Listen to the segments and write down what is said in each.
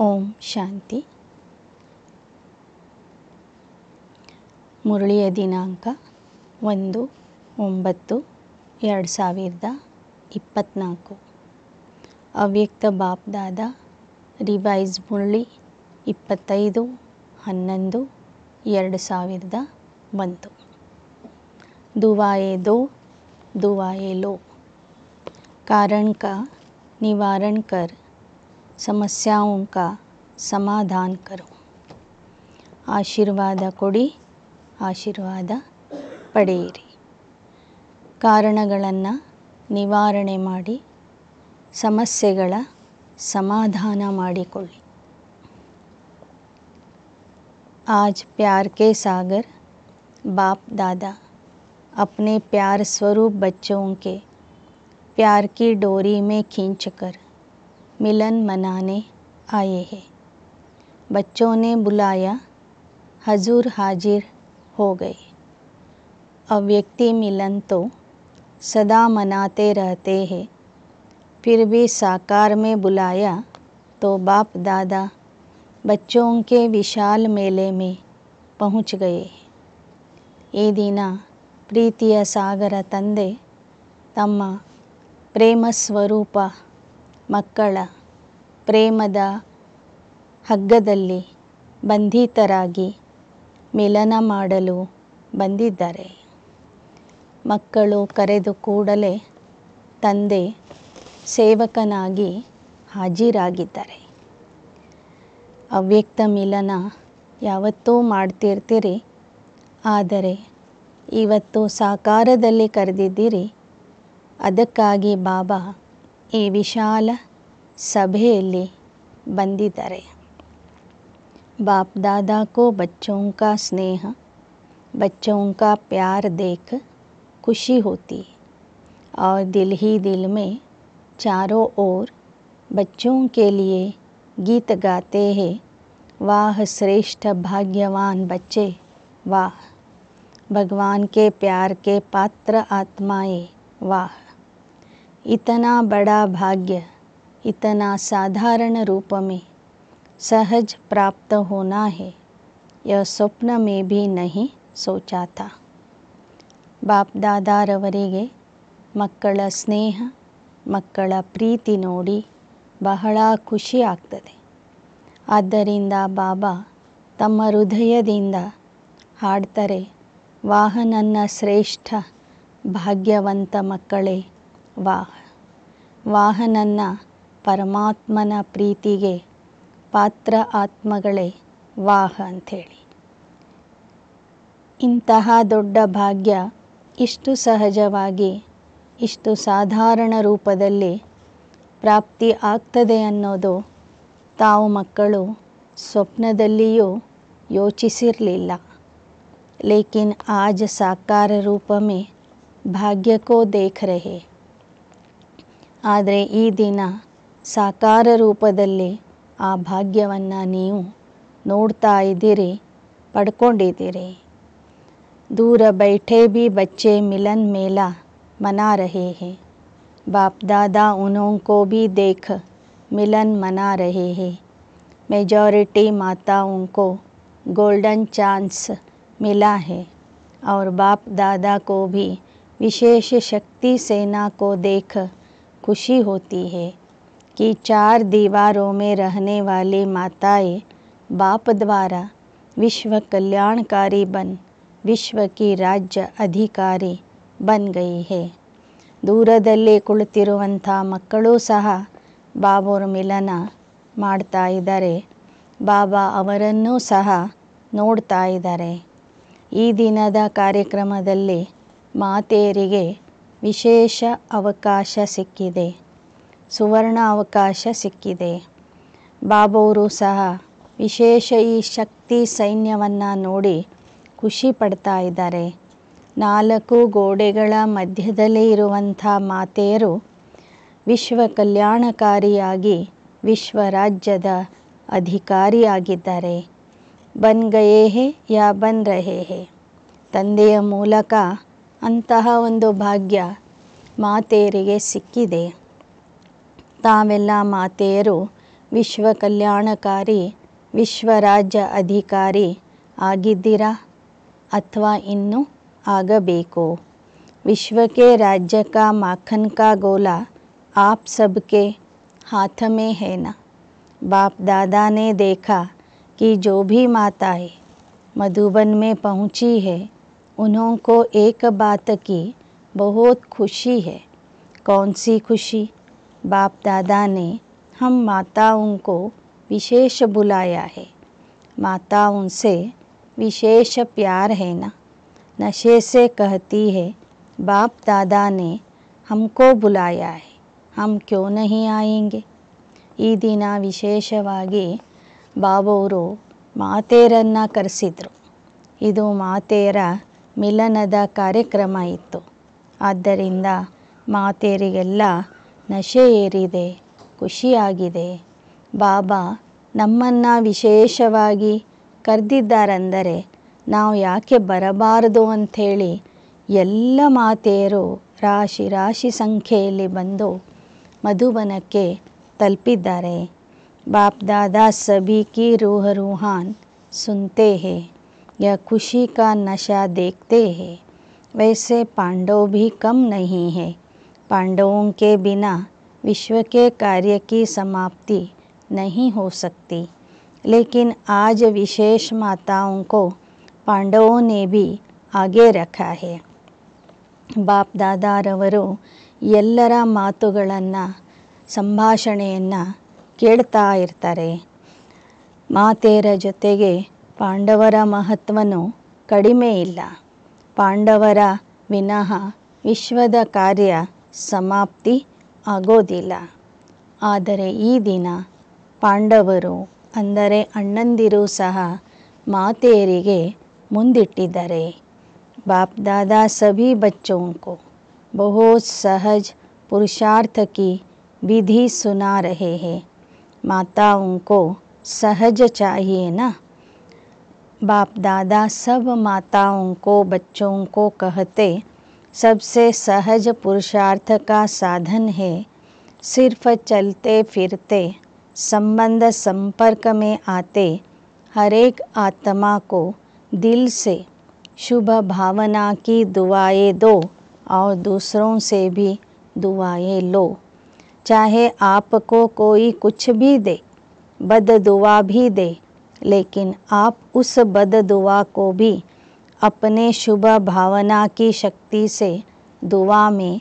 ಓಂ ಶಾಂತಿ. ಮುರಳಿಯ ದಿನಾಂಕ ಒಂದು ಒಂಬತ್ತು ಎರಡು ಸಾವಿರದ ಇಪ್ಪತ್ತ್ನಾಲ್ಕು ಅವ್ಯಕ್ತ ಬಾಪ್ದಾದ ರಿವೈಸ್ ಮುರಳಿ ಇಪ್ಪತ್ತೈದು ಹನ್ನೊಂದು ಎರಡು ಸಾವಿರದ ಒಂದು. ದುವಾಯೆ ದೋ, ದುವಾಯೆ ಲೋ. ಕಾರಣಕ ನಿವಾರಣಕರ್ ಸಮಸ್ಯಾವಂ ಕಾ ಸಮಾಧಾನ ಕರು. ಆಶೀರ್ವಾದ ಕೊಡಿ, ಆಶೀರ್ವಾದ ಪಡೆಯಿರಿ. ಕಾರಣಗಳನ್ನು ನಿವಾರಣೆ ಮಾಡಿ, ಸಮಸ್ಯೆಗಳ ಸಮಾಧಾನ ಮಾಡಿಕೊಳ್ಳಿ. ಆಜ್ ಪ್ಯಾರ್ ಕೆ ಸಾಗರ್, ಬಾಪ್ ದಾದಾ. ಅಪನೆ ಪ್ಯಾರ್ ಸ್ವರೂಪ್ ಬಚ್ಚೋಂಕೆ, ಪ್ಯಾರ್ ಕಿ ಡೋರಿ ಮೇ ಖೀಂಚಕರ್ मिलन मनाने आए हैं बच्चों ने बुलाया हजूर हाजिर हो गए अव्यक्ति मिलन तो सदा मनाते रहते हैं फिर भी साकार में बुलाया तो बाप दादा बच्चों के विशाल मेले में पहुंच गए ಈ ದಿನ ಪ್ರೀತಿಯ ಸಾಗರ ತಂದೆ ತಮ್ಮ ಪ್ರೇಮ ಸ್ವರೂಪ ಮಕ್ಕಳ ಪ್ರೇಮದ ಹಗ್ಗದಲ್ಲಿ ಬಂಧಿತರಾಗಿ ಮಿಲನ ಮಾಡಲು ಬಂದಿದ್ದಾರೆ. ಮಕ್ಕಳು ಕರೆದು ಕೂಡಲೇ ತಂದೆ ಸೇವಕನಾಗಿ ಹಾಜರಾಗಿದ್ದಾರೆ. ಅವ್ಯಕ್ತ ಮಿಲನ ಯಾವತ್ತೂ ಮಾಡ್ತಿರ್ತೀರಿ? ಆದರೆ ಇವತ್ತು ಸಾಕಾರದಲ್ಲಿ ಕರೆದಿದ್ದೀರಿ. ಅದಕ್ಕಾಗಿ ಬಾಬಾ ಈ ವಿಶಾಲ ಸಭೆಯಲ್ಲಿ ಬಂದಿದ್ದಾರೆ बाप दादा को बच्चों का स्नेह बच्चों का प्यार देख खुशी होती और दिल ही दिल में चारों ओर बच्चों के लिए गीत गाते हैं वाह श्रेष्ठ भाग्यवान बच्चे वाह भगवान के प्यार के पात्र आत्माएं वाह इतना बड़ा भाग्य इतना साधारण रूप में सहज प्राप्त होना है यह स्वप्न में भी नहीं सोचा था ಬಾಪ್ ದಾದಾರವರಿಗೆ ಮಕ್ಕಳ ಸ್ನೇಹ ಮಕ್ಕಳ ಪ್ರೀತಿ ನೋಡಿ ಬಹಳ ಖುಷಿ ಆಗ್ತದೆ ಆದ್ದರಿಂದ ಬಾಬಾ ತಮ್ಮ ಹೃದಯದಿಂದ ಹಾಡ್ತಾರೆ ವಾಹ ನನ್ನ ಶ್ರೇಷ್ಠ ಭಾಗ್ಯವಂತ ಮಕ್ಕಳೇ ವಾಹ. ವಾಹನನ್ನ ಪರಮಾತ್ಮನ ಪ್ರೀತಿಗೆ ಪಾತ್ರ ಆತ್ಮಗಳೇ ವಾಹ ಅಂಥೇಳಿ. ಇಂತಹ ದೊಡ್ಡ ಭಾಗ್ಯ ಇಷ್ಟು ಸಹಜವಾಗಿ, ಇಷ್ಟು ಸಾಧಾರಣ ರೂಪದಲ್ಲಿ ಪ್ರಾಪ್ತಿ ಆಗ್ತದೆ ಅನ್ನೋದು ತಾವು ಮಕ್ಕಳು ಸ್ವಪ್ನದಲ್ಲಿಯೂ ಯೋಚಿಸಿರಲಿಲ್ಲ. ಲೇಕಿನ್ ಆಜ ಸಾಕಾರ ರೂಪಮೇ ಭಾಗ್ಯಕೋ ದೇಖ ರಹೆ. ಆದರೆ ಈ ದಿನ ಸಾಕಾರ ರೂಪದಲ್ಲಿ ಆ ಭಾಗ್ಯವನ್ನು ನೀವು ನೋಡ್ತಾ ಇದ್ದೀರಿ ಪಡ್ಕೊಂಡಿದ್ದೀರಿ दूर बैठे भी बच्चे मिलन मेला मना रहे हैं बाप दादा उन्हों को भी देख मिलन मना रहे हैं मेजॉरिटी माताओं को गोल्डन चांस मिला है और बाप दादा को भी विशेष शक्ति सेना को देख खुशी होती है कि चार दीवारों में रहने वाली माताएं बाप द्वारा विश्व कल्याणकारी बन ವಿಶ್ವ ಕಿ ರಾಜ್ಯ ಅಧಿಕಾರಿ ಬನ್ ಗೈ ಹೇ ದೂರದಲ್ಲಿ ಕುಳಿತಿರುವಂಥ ಮಕ್ಕಳೂ ಸಹ ಬಾಬೋರ ಮಿಲನ ಮಾಡ್ತಾ ಇದ್ದಾರೆ ಬಾಬಾ ಅವರನ್ನೂ ಸಹ ನೋಡ್ತಾ ಇದ್ದಾರೆ ಈ ದಿನದ ಕಾರ್ಯಕ್ರಮದಲ್ಲಿ ಮಾತೆಯರಿಗೆ ವಿಶೇಷ ಅವಕಾಶ ಸಿಕ್ಕಿದೆ. ಸುವರ್ಣ ಅವಕಾಶ ಸಿಕ್ಕಿದೆ. ಬಾಬೋರು ಸಹ ವಿಶೇಷ ಈ ಶಕ್ತಿ ಸೈನ್ಯವನ್ನು ನೋಡಿ ಖುಷಿ ಪಡ್ತಾ ಇದ್ದಾರೆ. ನಾಲ್ಕು ಗೋಡೆಗಳ ಮಧ್ಯದಲ್ಲೇ ಇರುವಂಥ ಮಾತೆಯರು ವಿಶ್ವ ಕಲ್ಯಾಣಕಾರಿಯಾಗಿ ವಿಶ್ವ ರಾಜ್ಯದ ಅಧಿಕಾರಿಯಾಗಿದ್ದಾರೆ. ಬನ್ ಗಯೇ ಹೇ ಯಾ ಬನ್ ರಹೇ ಹೇ ತಂದೆಯ ಮೂಲಕ ಅಂತಹ ಒಂದು ಭಾಗ್ಯ ಮಾತೆಯರಿಗೆ ಸಿಕ್ಕಿದೆ ತಾವೆಲ್ಲ ಮಾತೆಯರು ವಿಶ್ವ ಕಲ್ಯಾಣಕಾರಿ ವಿಶ್ವ ರಾಜ್ಯ ಅಧಿಕಾರಿ ಆಗಿದ್ದೀರಾ ಅಥವಾ ಇನ್ನೂ ಆಗಬೇಕು विश्व के राज्य का माखन का गोला आप सबके हाथ में है ना बाप दादा ने देखा कि जो भी माताएं मधुबन में पहुंची है उन्हों को एक बात की बहुत खुशी है कौन सी खुशी बाप दादा ने हम माताओं को विशेष बुलाया है माताओं से विशेष प्यार है ना नशे से कहती है बाप दादा ने हमको बुलाया है हम क्यों नहीं आएंगे ಈ ದಿನ ವಿಶೇಷವಾಗಿ ಬಾಬೋರು ಮಾತೇರನ್ನು ಕರೆಸಿದರು ಇದು ಮಾತೇರ ಮಿಲನದ ಕಾರ್ಯಕ್ರಮ ಇತ್ತು. ಆದ್ದರಿಂದ ಮಾತೆಯರಿಗೆಲ್ಲ ನಶೆ ಏರಿದೆ, ಖುಷಿಯಾಗಿದೆ. ಬಾಬಾ, ನಮ್ಮನ್ನು ವಿಶೇಷವಾಗಿ ಕರೆದಿದ್ದಾರೆಂದರೆ ನಾವು ಯಾಕೆ ಬರಬಾರದು ಅಂಥೇಳಿ ಎಲ್ಲ ಮಾತೆಯರು ರಾಶಿ ರಾಶಿ ಸಂಖ್ಯೆಯಲ್ಲಿ ಬಂದು ಮಧುಬನಕ್ಕೆ ತಲುಪಿದ್ದಾರೆ. ಬಾಪ್ ದಾದಾ ಸಬೀ ಕಿ ರೂಹ ರೂಹಾನ್ ಸುನ್ತೆ ಹೇ या खुशी का नशा देखते हैं वैसे पांडव भी कम नहीं है पांडवों के बिना विश्व के कार्य की समाप्ति नहीं हो सकती लेकिन आज विशेष माताओं को पांडवों ने भी आगे रखा है ಬಾಪ್ ದಾದಾರವರು ಎಲ್ಲರ ಮಾತುಗಳನ್ನು ಸಂಭಾಷಣೆಯನ್ನು ಕೇಳ್ತಾ ಇರ್ತಾರೆ ಮಾತೆಯರ ಜೊತೆಗೆ ಪಾಂಡವರ ಮಹತ್ವನು ಕಡಿಮೆ ಇಲ್ಲ ಪಾಂಡವರ ವಿನಃ ವಿಶ್ವದ ಕಾರ್ಯ ಸಮಾಪ್ತಿ ಆಗೋದಿಲ್ಲ. ಆದರೆ ಈ ದಿನ ಪಾಂಡವರು, ಅಂದರೆ ಅಣ್ಣಂದಿರು ಸಹ ಮಾತೆಯರಿಗೆ ಮುಂದಿಟ್ಟಿದ್ದಾರೆ. ಬಾಪ್ ದಾದಾ ಸಭಿ ಬಚ್ಚೋಂಕು, ಬಹು ಸಹಜ ಪುರುಷಾರ್ಥಕಿ ವಿಧಿ ಸುನಾ ರಹೆ ಹೇ ಮಾತಾಂಕೋ ಸಹಜ ಚಾಹಿಯೇನಾ बाप दादा सब माताओं को, बच्चों को कहते, सबसे सहज पुरुषार्थ का साधन है। सिर्फ़ चलते फिरते, संबंध संपर्क में आते हर एक आत्मा को दिल से, शुभ भावना की दुआएँ दो और दूसरों से भी दुआएँ लो। चाहे आपको कोई कुछ भी दे, बद दुआ भी दे लेकिन आप उस बद दुआ को भी अपने शुभ भावना की शक्ति से दुआ में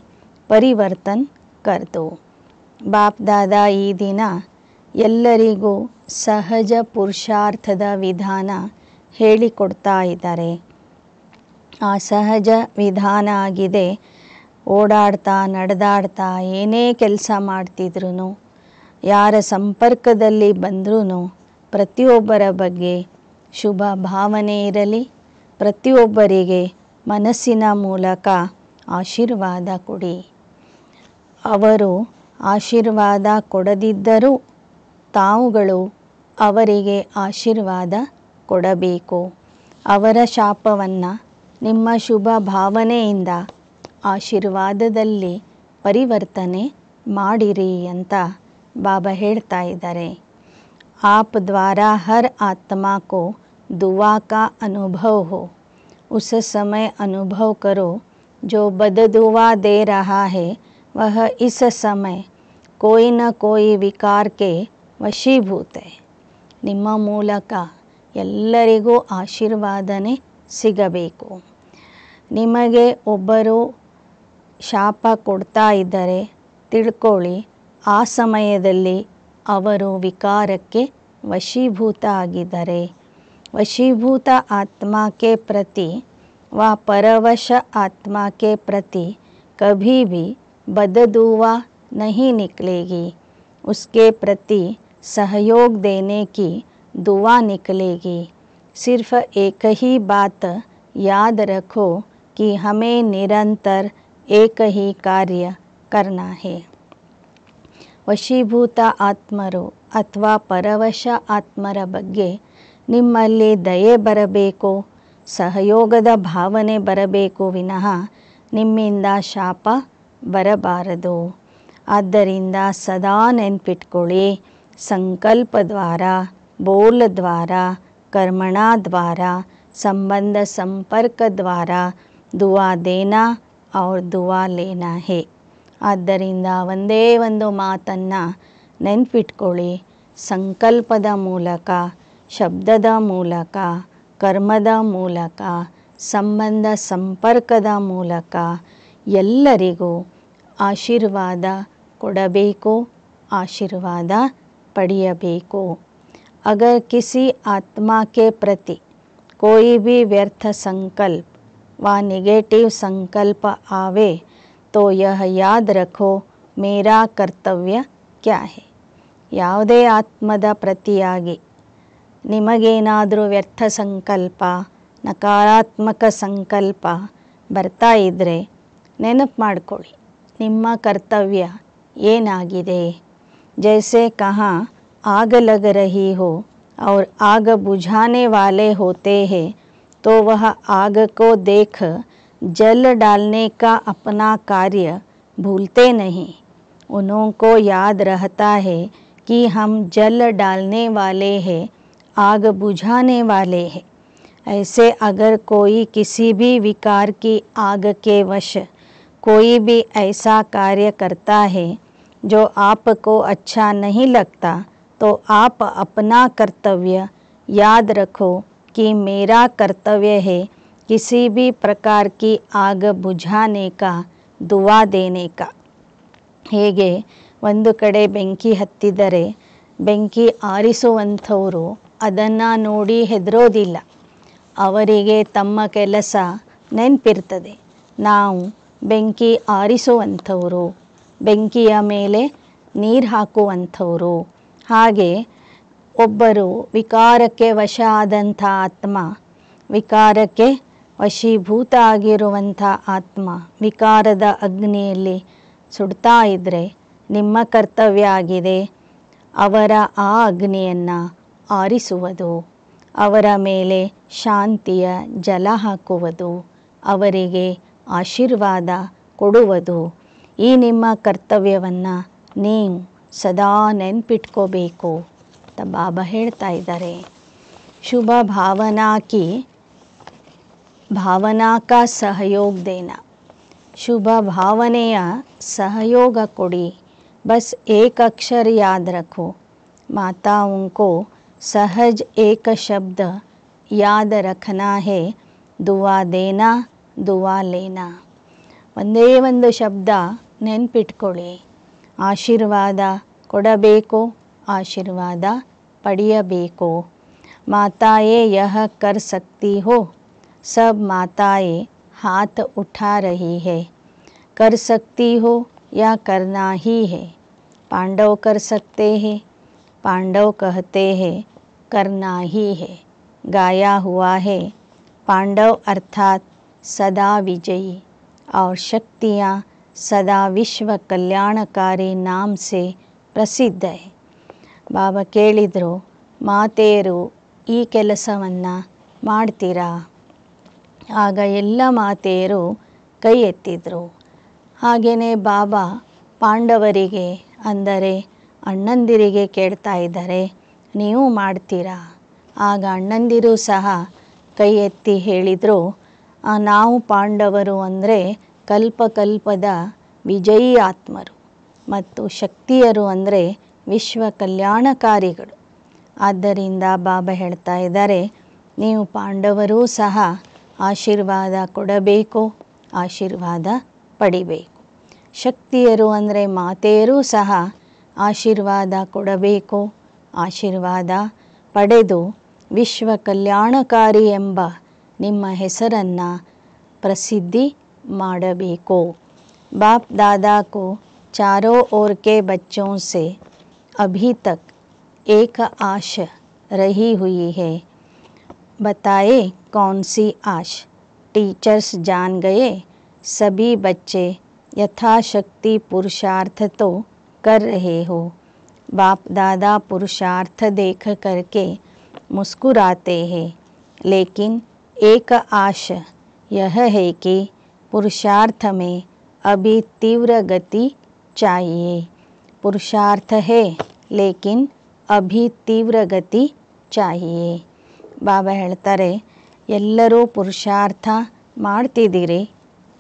परिवर्तन कर दो ಬಾಪ್ ದಾದಾ ಈ ದಿನ ಎಲ್ಲರಿಗೂ ಸಹಜ ಪುರುಷಾರ್ಥದ ವಿಧಾನ ಹೇಳಿಕೊಡ್ತಾ ಇದ್ದಾರೆ ಆ ಸಹಜ ವಿಧಾನ ಆಗಿದೆ ಓಡಾಡ್ತಾ ನಡೆದಾಡ್ತಾ ಏನೇ ಕೆಲಸ ಮಾಡ್ತಿದ್ರು ಯಾರ ಸಂಪರ್ಕದಲ್ಲಿ ಬಂದ್ರೂ ಪ್ರತಿಯೊಬ್ಬರ ಬಗ್ಗೆ ಶುಭ ಭಾವನೆ ಇರಲಿ. ಪ್ರತಿಯೊಬ್ಬರಿಗೆ ಮನಸ್ಸಿನ ಮೂಲಕ ಆಶೀರ್ವಾದ ಕೊಡಿ. ಅವರು ಆಶೀರ್ವಾದ ಕೊಡದಿದ್ದರೂ ತಾವುಗಳು ಅವರಿಗೆ ಆಶೀರ್ವಾದ ಕೊಡಬೇಕು. ಅವರ ಶಾಪವನ್ನು ನಿಮ್ಮ ಶುಭ ಭಾವನೆಯಿಂದ ಆಶೀರ್ವಾದದಲ್ಲಿ ಪರಿವರ್ತನೆ ಮಾಡಿರಿ ಅಂತ ಬಾಬಾ ಹೇಳ್ತಾ ಇದ್ದಾರೆ. आप द्वारा हर आत्मा को दुआ का अनुभव हो उस समय अनुभव करो जो बददुआ दे रहा है वह इस समय कोई न कोई विकार के ವಶೀಭೂತ ನಿಮ್ಮ ಮೂಲಕ ಎಲ್ಲರಿಗೂ ಆಶೀರ್ವಾದನೆ ಸಿಗಬೇಕು ನಿಮಗೆ ಒಬ್ಬರು ಶಾಪ ಕೊಡ್ತಾ ಇದ್ದರೆ ತಿಳ್ಕೊಳ್ಳಿ ಆ ಸಮಯದಲ್ಲಿ ಅವರು ವಿಕಾರಕ್ಕೆ ವಶೀಭೂತ ಆಗಿದ್ದಾರೆ ವಶೀಭೂತ आत्मा के प्रति व परवश आत्मा के प्रति कभी भी बददुआ नहीं निकलेगी उसके प्रति सहयोग देने की दुआ निकलेगी सिर्फ एक ही बात याद रखो कि हमें निरंतर एक ही कार्य करना है ವಶೀಭೂತ ಆತ್ಮರು ಅಥವಾ ಪರವಶ ಆತ್ಮರ ಬಗ್ಗೆ ನಿಮ್ಮಲ್ಲಿ ದಯೆ ಬರಬೇಕು, ಸಹಯೋಗದ ಭಾವನೆ ಬರಬೇಕು ವಿನಃ ನಿಮ್ಮಿಂದ ಶಾಪ ಬರಬಾರದು. ಆದ್ದರಿಂದ ಸದಾ ನೆನ್ಪಿಟ್ಕೊಳ್ಳಿ ದ್ವಾರ ಕರ್ಮಣ ದ್ವಾರ ಸಂಬಂಧ ಸಂಪರ್ಕ ದ್ವಾರ ದುವಾ ದೇನಾ ಔರ್ ದುವಾ ಲೇನಾ ಹೇ. ಆದ್ದರಿಂದ ಒಂದೇ ಒಂದು ಮಾತನ್ನು ನೆನ್ಪಿಟ್ಕೊಳ್ಳಿ ಸಂಕಲ್ಪದ ಮೂಲಕ ಶಬ್ದದ ಮೂಲಕ ಕರ್ಮದ ಮೂಲಕ ಸಂಬಂಧ ಸಂಪರ್ಕದ ಮೂಲಕ ಎಲ್ಲರಿಗೂ ಆಶೀರ್ವಾದ ಕೊಡಬೇಕು ಆಶೀರ್ವಾದ ಪಡೆಯಬೇಕು अगर किसी आत्मा के प्रति कोई भी व्यर्थ संकल्प व निगेटिव संकल्प आवे तो यह याद रखो मेरा ಕರ್ತವ್ಯ ಕ್ಯಾ ಹೇ ಯಾವುದೇ ಆತ್ಮದ ಪ್ರತಿಯಾಗಿ ನಿಮಗೇನಾದರೂ ವ್ಯರ್ಥ ಸಂಕಲ್ಪ ನಕಾರಾತ್ಮಕ ಸಂಕಲ್ಪ ಬರ್ತಾ ಇದ್ದರೆ ನೆನಪು ಮಾಡ್ಕೊಳ್ಳಿ ನಿಮ್ಮ ಕರ್ತವ್ಯ ಏನಾಗಿದೆ जैसे कहाँ आग लग रही हो और आग बुझाने वाले होते हैं तो वह आग को देख जल डालने का अपना कार्य भूलते नहीं। उनको याद रहता है कि हम जल डालने वाले हैं, आग बुझाने वाले हैं। ऐसे अगर कोई किसी भी विकार की आग के वश कोई भी ऐसा कार्य करता है जो आपको अच्छा नहीं लगता तो आप अपना कर्तव्य याद रखो कि मेरा कर्तव्य है किसी भी प्रकार की आग बुझाने का दुआ देने का ಹೇಗೆ ಒಂದು ಕಡೆ ಬೆಂಕಿ ಹತ್ತಿದರೆ ಬೆಂಕಿ ಆರಿಸುವಂಥವರು ಅದನ್ನು ನೋಡಿ ಹೆದರೋದಿಲ್ಲ ಅವರಿಗೆ ತಮ್ಮ ಕೆಲಸ ನೆನಪಿರ್ತದೆ ನಾವು ಬೆಂಕಿ ಆರಿಸುವಂಥವರು ಬೆಂಕಿಯ ಮೇಲೆ ನೀರು ಹಾಕುವಂಥವರು ಹಾಗೆ ಒಬ್ಬರು ವಿಕಾರಕ್ಕೆ ವಶ ಆದಂಥ ಆತ್ಮ ವಿಕಾರಕ್ಕೆ ವಶೀಭೂತ ಆಗಿರುವಂಥ ಆತ್ಮ ವಿಕಾರದ ಅಗ್ನಿಯಲ್ಲಿ ಸುಡ್ತಾ ಇದ್ದರೆ ನಿಮ್ಮ ಕರ್ತವ್ಯ ಆಗಿದೆ. ಅವರ ಆ ಅಗ್ನಿಯನ್ನು ಆರಿಸುವುದು, ಅವರ ಮೇಲೆ ಶಾಂತಿಯ ಜಲ ಹಾಕುವುದು, ಅವರಿಗೆ ಆಶೀರ್ವಾದ ಕೊಡುವುದು. ಈ ನಿಮ್ಮ ಕರ್ತವ್ಯವನ್ನು ನೀವು ಸದಾ ನೆನ್ಪಿಟ್ಕೋಬೇಕು ಅಂತ ಬಾಬಾ ಹೇಳ್ತಾ ಇದ್ದಾರೆ. ಶುಭ ಭಾವನಾ ಕಿ ಭಾವನಾ ಕಾ ಸಹಯೋಗ ದೇನ ಶುಭ ಭಾವನೆಯ ಸಹಯೋಗ ಕೊಡಿ ಬಸ್ ಏಕ ಅಕ್ಷರ ಯಾದ್ ರಖೋ माताओं को सहज एक शब्द याद रखना है दुआ देना दुआ लेना ಒಂದೇ ಒಂದು ಶಬ್ದ ನೆನ್ಪಿಟ್ಕೊಳ್ಳಿ ಆಶೀರ್ವಾದ ಕೊಡಬೇಕು ಆಶೀರ್ವಾದ ಪಡೆಯಬೇಕು ಮಾತಾಯೇ ಯಹ ಕರ್ ಸಕ್ತಿ ಹೋ सब माताएं हाथ उठा रही है कर सकती हो या करना ही है पांडव कर सकते हैं पांडव कहते हैं करना ही है गाया हुआ है पांडव अर्थात सदा विजयी और शक्तियाँ सदा विश्व कल्याणकारी नाम से प्रसिद्ध है ಬಾಬಾ ಕೇಳಿದರು ಮಾತೆಯರು ಈ ಕೆಲಸವನ್ನು ಮಾಡ್ತೀರಾ ಆಗ ಎಲ್ಲ ಮಾತೆಯರು ಕೈ ಎತ್ತಿದ್ರು ಹಾಗೆಯೇ ಬಾಬಾ ಪಾಂಡವರಿಗೆ ಅಂದರೆ ಅಣ್ಣಂದಿರಿಗೆ ಕೇಳ್ತಾ ಇದ್ದಾರೆ, ನೀವು ಮಾಡ್ತೀರಾ? ಆಗ ಅಣ್ಣಂದಿರು ಸಹ ಕೈ ಎತ್ತಿ ಹೇಳಿದರು ನಾವು ಪಾಂಡವರು ಅಂದರೆ ಕಲ್ಪಕಲ್ಪದ ವಿಜಯಿ ಆತ್ಮರು ಮತ್ತು ಶಕ್ತಿಯರು ಅಂದರೆ ವಿಶ್ವ ಕಲ್ಯಾಣಕಾರಿಗಳು ಆದ್ದರಿಂದ ಬಾಬಾ ಹೇಳ್ತಾ ಇದ್ದಾರೆ, ನೀವು ಪಾಂಡವರೂ ಸಹ ಆಶೀರ್ವಾದ ಕೊಡಬೇಕು, ಆಶೀರ್ವಾದ ಪಡಿಬೇಕು. ಶಕ್ತಿಯರು ಅಂದರೆ ಮಾತೆಯರೂ ಸಹ ಆಶೀರ್ವಾದ ಕೊಡಬೇಕು, ಆಶೀರ್ವಾದ ಪಡೆದು ವಿಶ್ವ ಕಲ್ಯಾಣಕಾರಿ ಎಂಬ ನಿಮ್ಮ ಹೆಸರನ್ನು ಪ್ರಸಿದ್ಧಿ ಮಾಡಬೇಕು. ಬಾಪ್ ದಾದಾಕು ಚಾರೋ ಓರ್ಕೆ ಬಚ್ಚೋಂ ಅಭಿ ತಕ್ ಏಕ ಆಶ ರಹಿ ಹುಯಿ ಹೇ. बताए कौन सी आश? टीचर्स जान गए, सभी बच्चे यथाशक्ति पुरुषार्थ तो कर रहे हो। बाप दादा पुरुषार्थ देख करके मुस्कुराते हैं, लेकिन एक आश यह है कि पुरुषार्थ में अभी तीव्र गति चाहिए। पुरुषार्थ है, लेकिन अभी तीव्र गति चाहिए। ಬಾಬಾ ಹೇಳ್ತಾರೆ ಎಲ್ಲರೂ ಪುರುಷಾರ್ಥ ಮಾಡ್ತಿದ್ದೀರಿ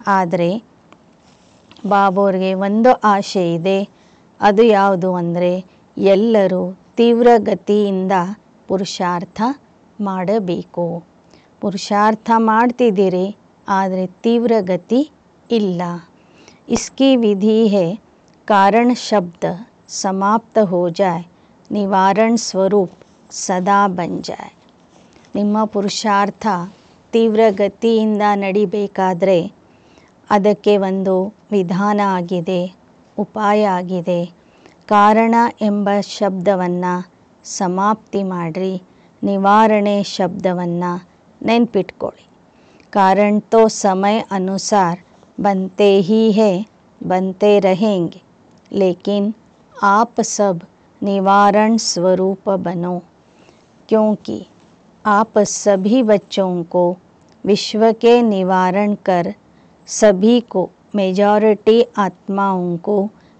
ಆದರೆ ಬಾಬೋರಿಗೆ ಒಂದು ಆಶೆ ಇದೆ ಅದು ಯಾವುದು ಅಂದರೆ ಎಲ್ಲರೂ ತೀವ್ರ ಗತಿಯಿಂದ ಪುರುಷಾರ್ಥ ಮಾಡಬೇಕು ಪುರುಷಾರ್ಥ ಮಾಡ್ತಿದ್ದೀರಿ ಆದರೆ ತೀವ್ರ ಗತಿ ಇಲ್ಲ इसकी विधि है कारण शब्द समाप्त हो जाए निवारण स्वरूप ಸದಾ ಬನ್ ಜಾಯ್ ನಿಮ್ಮ ಪುರುಷಾರ್ಥ ತೀವ್ರ ಗತಿಯಿಂದ ನಡಿಬೇಕಾದರೆ ಅದಕ್ಕೆ ಒಂದು ವಿಧಾನ ಆಗಿದೆ ಉಪಾಯ ಆಗಿದೆ ಕಾರಣ ಎಂಬ ಶಬ್ದವನ್ನು ಸಮಾಪ್ತಿ ಮಾಡಿರಿ ನಿವಾರಣೆ ಶಬ್ದವನ್ನು ನೆನ್ಪಿಟ್ಕೊಳ್ಳಿ कारण तो समय अनुसार बनते ही है बनते रहेंगे लेकिन आप सब निवारण स्वरूप बनो क्योंकि आप सभी बच्चों को विश्व के निवारण कर सभी को मेजॉरिटी आत्माओं को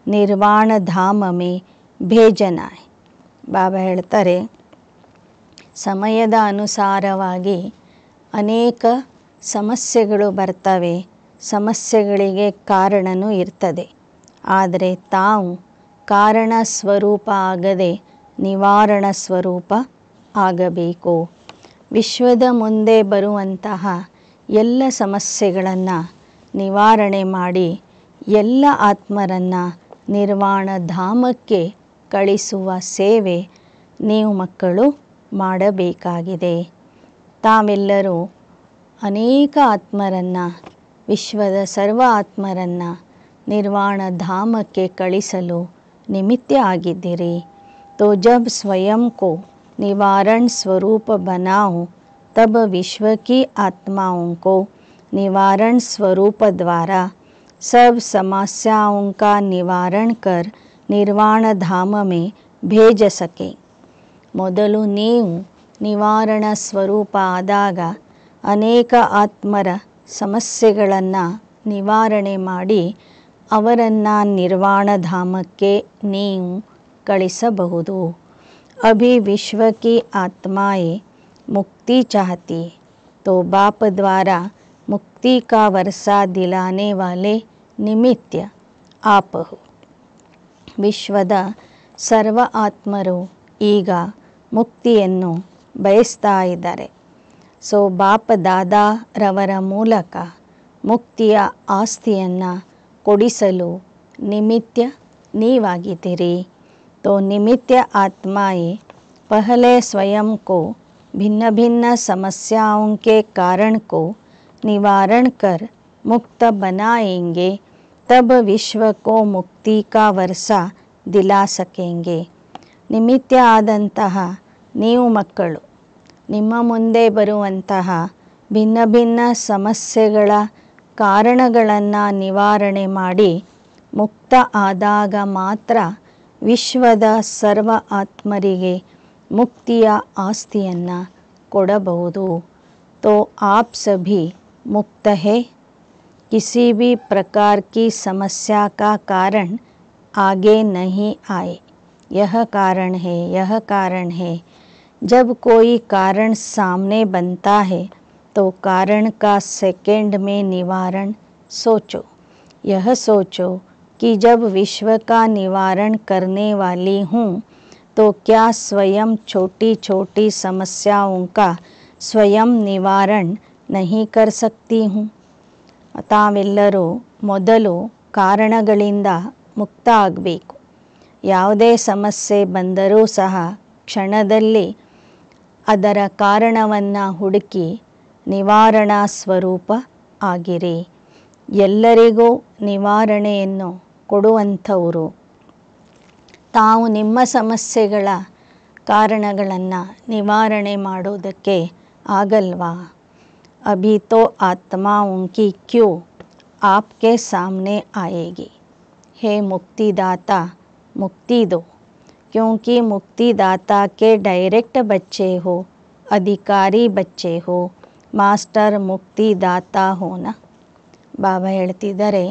निर्वाण धाम में भेजना है ಬಾಬಾ ಹೇಳ್ತಾರೆ ಸಮಯದ ಅನುಸಾರವಾಗಿ ಅನೇಕ ಸಮಸ್ಯೆಗಳು ಬರ್ತವೆ ಸಮಸ್ಯೆಗಳಿಗೆ ಕಾರಣನೂ ಇರ್ತದೆ ಆದರೆ ತಾವು ಕಾರಣ ಸ್ವರೂಪ ಆಗದೆ ನಿವಾರಣ ಸ್ವರೂಪ ಆಗಬೇಕು ವಿಶ್ವದ ಮುಂದೆ ಬರುವಂತಹ ಎಲ್ಲ ಸಮಸ್ಯೆಗಳನ್ನು ನಿವಾರಣೆ ಮಾಡಿ ಎಲ್ಲ ಆತ್ಮರನ್ನು ನಿರ್ವಾಣ ಧಾಮಕ್ಕೆ ಕಳಿಸುವ ಸೇವೆ ನೀವು ಮಕ್ಕಳು ಮಾಡಬೇಕಾಗಿದೆ. ತಾವೆಲ್ಲರೂ ಅನೇಕ ಆತ್ಮರನ್ನು, ವಿಶ್ವದ ಸರ್ವ ಆತ್ಮರನ್ನು ನಿರ್ವಾಣ ಧಾಮಕ್ಕೆ ಕಳಿಸಲು ನಿಮಿತ್ತ ಆಗಿದ್ದೀರಿ. ತೋ ಜಬ್ ಸ್ವಯಂ ಕೋ निवारण स्वरूप बनाओ तब विश्व की आत्माओं को निवारण स्वरूप द्वारा सब समस्याओं का निवारण कर निर्वाण धाम में भेज सके ಮೊದಲು ನೀವು ನಿವಾರಣ ಸ್ವರೂಪ ಆದಾಗ ಅನೇಕ ಆತ್ಮರ ಸಮಸ್ಯೆಗಳನ್ನು ನಿವಾರಣೆ ಮಾಡಿ ಅವರನ್ನು ನಿರ್ವಾಣ ಧಾಮಕ್ಕೆ ನೀವು ಕಳಿಸಬಹುದು अभी विश्व की आत्माएं मुक्ति चाहती तो बाप द्वारा मुक्ति का वर्षा दिलाने वाले निमित्त आप हो ವಿಶ್ವದ ಸರ್ವ ಆತ್ಮರು ಈಗ ಮುಕ್ತಿಯನ್ನು ಬಯಸ್ತಾ ಇದ್ದಾರೆ ಸೊ ಬಾಪ ದಾದಾರವರ ಮೂಲಕ ಮುಕ್ತಿಯ ಆಸ್ತಿಯನ್ನು ಕೊಡಿಸಲು ನಿಮಿತ್ತ ನೀವಾಗಿದ್ದೀರಿ तो निमित्त आत्माएं पहले स्वयं को भिन्न भिन्न समस्याओं के कारण को निवारण कर मुक्त बनाएंगे तब विश्व को मुक्ति का वर्षा दिला सकेंगे ನಿಮಿತ್ತ ಆದಂತಹ ನೀವು ಮಕ್ಕಳು ನಿಮ್ಮ ಮುಂದೆ ಬರುವಂತಹ ಭಿನ್ನ ಭಿನ್ನ ಸಮಸ್ಯೆಗಳ ಕಾರಣಗಳನ್ನು ನಿವಾರಣೆ ಮಾಡಿ ಮುಕ್ತ ಆದಾಗ ಮಾತ್ರ ವಿಶ್ವದ ಸರ್ವ ಆತ್ಮರಿಗೆ ಮುಕ್ತಿಯ ಆಸ್ತಿಯನ್ನು ಕೊಡಬಹುದು तो आप सभी मुक्त है किसी भी प्रकार की समस्या का कारण आगे नहीं आए यह कारण है यह कारण है जब कोई कारण सामने बनता है तो कारण का सेकंड में निवारण सोचो यह सोचो कि जब विश्व का निवारण करने वाली हूँ तो क्या स्वयं छोटी छोटी समस्याओं का ಸ್ವಯಂ ನಿವಾರಣ ನಹಿ ಕರ್ ಸಕ್ತಿ ಹೂँ ತಾವೆಲ್ಲರೂ ಮೊದಲು ಕಾರಣಗಳಿಂದ ಮುಕ್ತ ಆಗಬೇಕು ಯಾವುದೇ ಸಮಸ್ಯೆ ಬಂದರೂ ಸಹ ಕ್ಷಣದಲ್ಲಿ ಅದರ ಕಾರಣವನ್ನು ಹುಡುಕಿ ನಿವಾರಣಾ ಸ್ವರೂಪ ಆಗಿರಿ ಎಲ್ಲರಿಗೂ ನಿವಾರಣೆಯನ್ನು ಕೊಡುವಂಥವರು. ತಾವು ನಿಮ್ಮ ಸಮಸ್ಯೆಗಳ ಕಾರಣಗಳನ್ನು ನಿವಾರಣೆ ಮಾಡೋದಕ್ಕೆ ಆಗಲ್ವಾ? ಅಭಿ ತೋ ಉಂಕಿ ಕ್ಯೂ ಆಪ್ಕೆ ಸಾಮ್ನೆ ಆಯೇಗಿ. ಹೇ ಮುಕ್ತಿದಾತ, ಮುಕ್ತಿದೋ. ಕ್ಯೂಂಕಿ ಮುಕ್ತಿದಾತಕ್ಕೆ ಡೈರೆಕ್ಟ್ ಬಚ್ಚೆ ಹೋ ಅಧಿಕಾರಿ ಬಚ್ಚೆ ಹೋ ಮಾಸ್ಟರ್ ಮುಕ್ತಿದಾತ ಹೋನ. ಬಾಬಾ ಹೇಳ್ತಿದ್ದಾರೆ,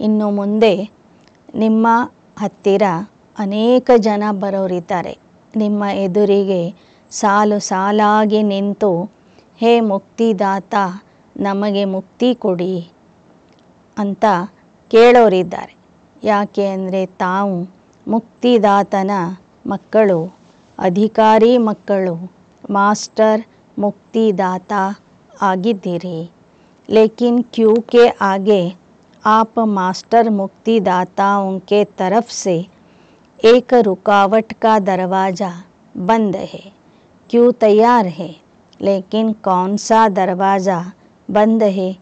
ಇನ್ನು ಮುಂದೆ ನಿಮ್ಮ ಹತ್ತಿರ ಅನೇಕ ಜನ ಬರೋರಿದ್ದಾರೆ. ನಿಮ್ಮ ಎದುರಿಗೆ ಸಾಲು ಸಾಲಾಗಿ ನಿಂತು, ಹೇ ಮುಕ್ತಿದಾತ, ನಮಗೆ ಮುಕ್ತಿ ಕೊಡಿ ಅಂತ ಕೇಳೋರಿದ್ದಾರೆ. ಯಾಕೆ ಅಂದರೆ ತಾವು ಮುಕ್ತಿದಾತನ ಮಕ್ಕಳು, ಅಧಿಕಾರಿ ಮಕ್ಕಳು, ಮಾಸ್ಟರ್ ಮುಕ್ತಿದಾತ ಆಗಿದ್ದೀರಿ. ಲೇಕಿನ್ ಕ್ಯೂಕೆ ಆಗೆ आप मास्टर मुक्तिदाताओं के तरफ़ से एक रुकावट का दरवाज़ा बंद है। क्यों तैयार है? लेकिन कौन सा दरवाज़ा बंद है?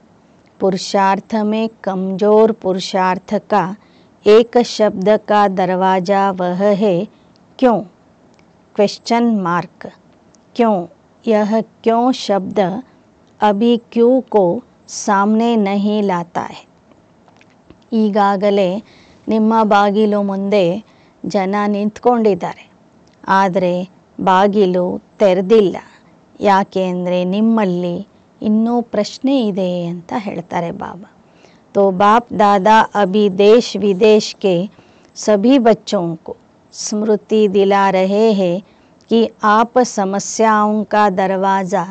पुरुषार्थ में कमज़ोर पुरुषार्थ का एक शब्द का दरवाज़ा वह है, क्यों? क्वेश्चन मार्क क्यों? यह क्यों शब्द अभी क्यों को सामने नहीं लाता है? ಈಗಾಗಲೇ ನಿಮ್ಮ ಬಾಗಿಲು ಮುಂದೆ ಜನ ನಿಂತ್ಕೊಂಡಿದ್ದಾರೆ ಆದರೆ ಬಾಗಿಲು ತೆರೆದಿಲ್ಲ ಯಾಕೆ ಅಂದರೆ ನಿಮ್ಮಲ್ಲಿ ಇನ್ನೂ ಪ್ರಶ್ನೆ ಇದೆ ಅಂತ ಹೇಳ್ತಾರೆ ಬಾಬಾ तो बाप दादा अभी देश विदेश के सभी बच्चों को स्मृति दिला रहे हैं कि आप समस्याओं का दरवाज़ा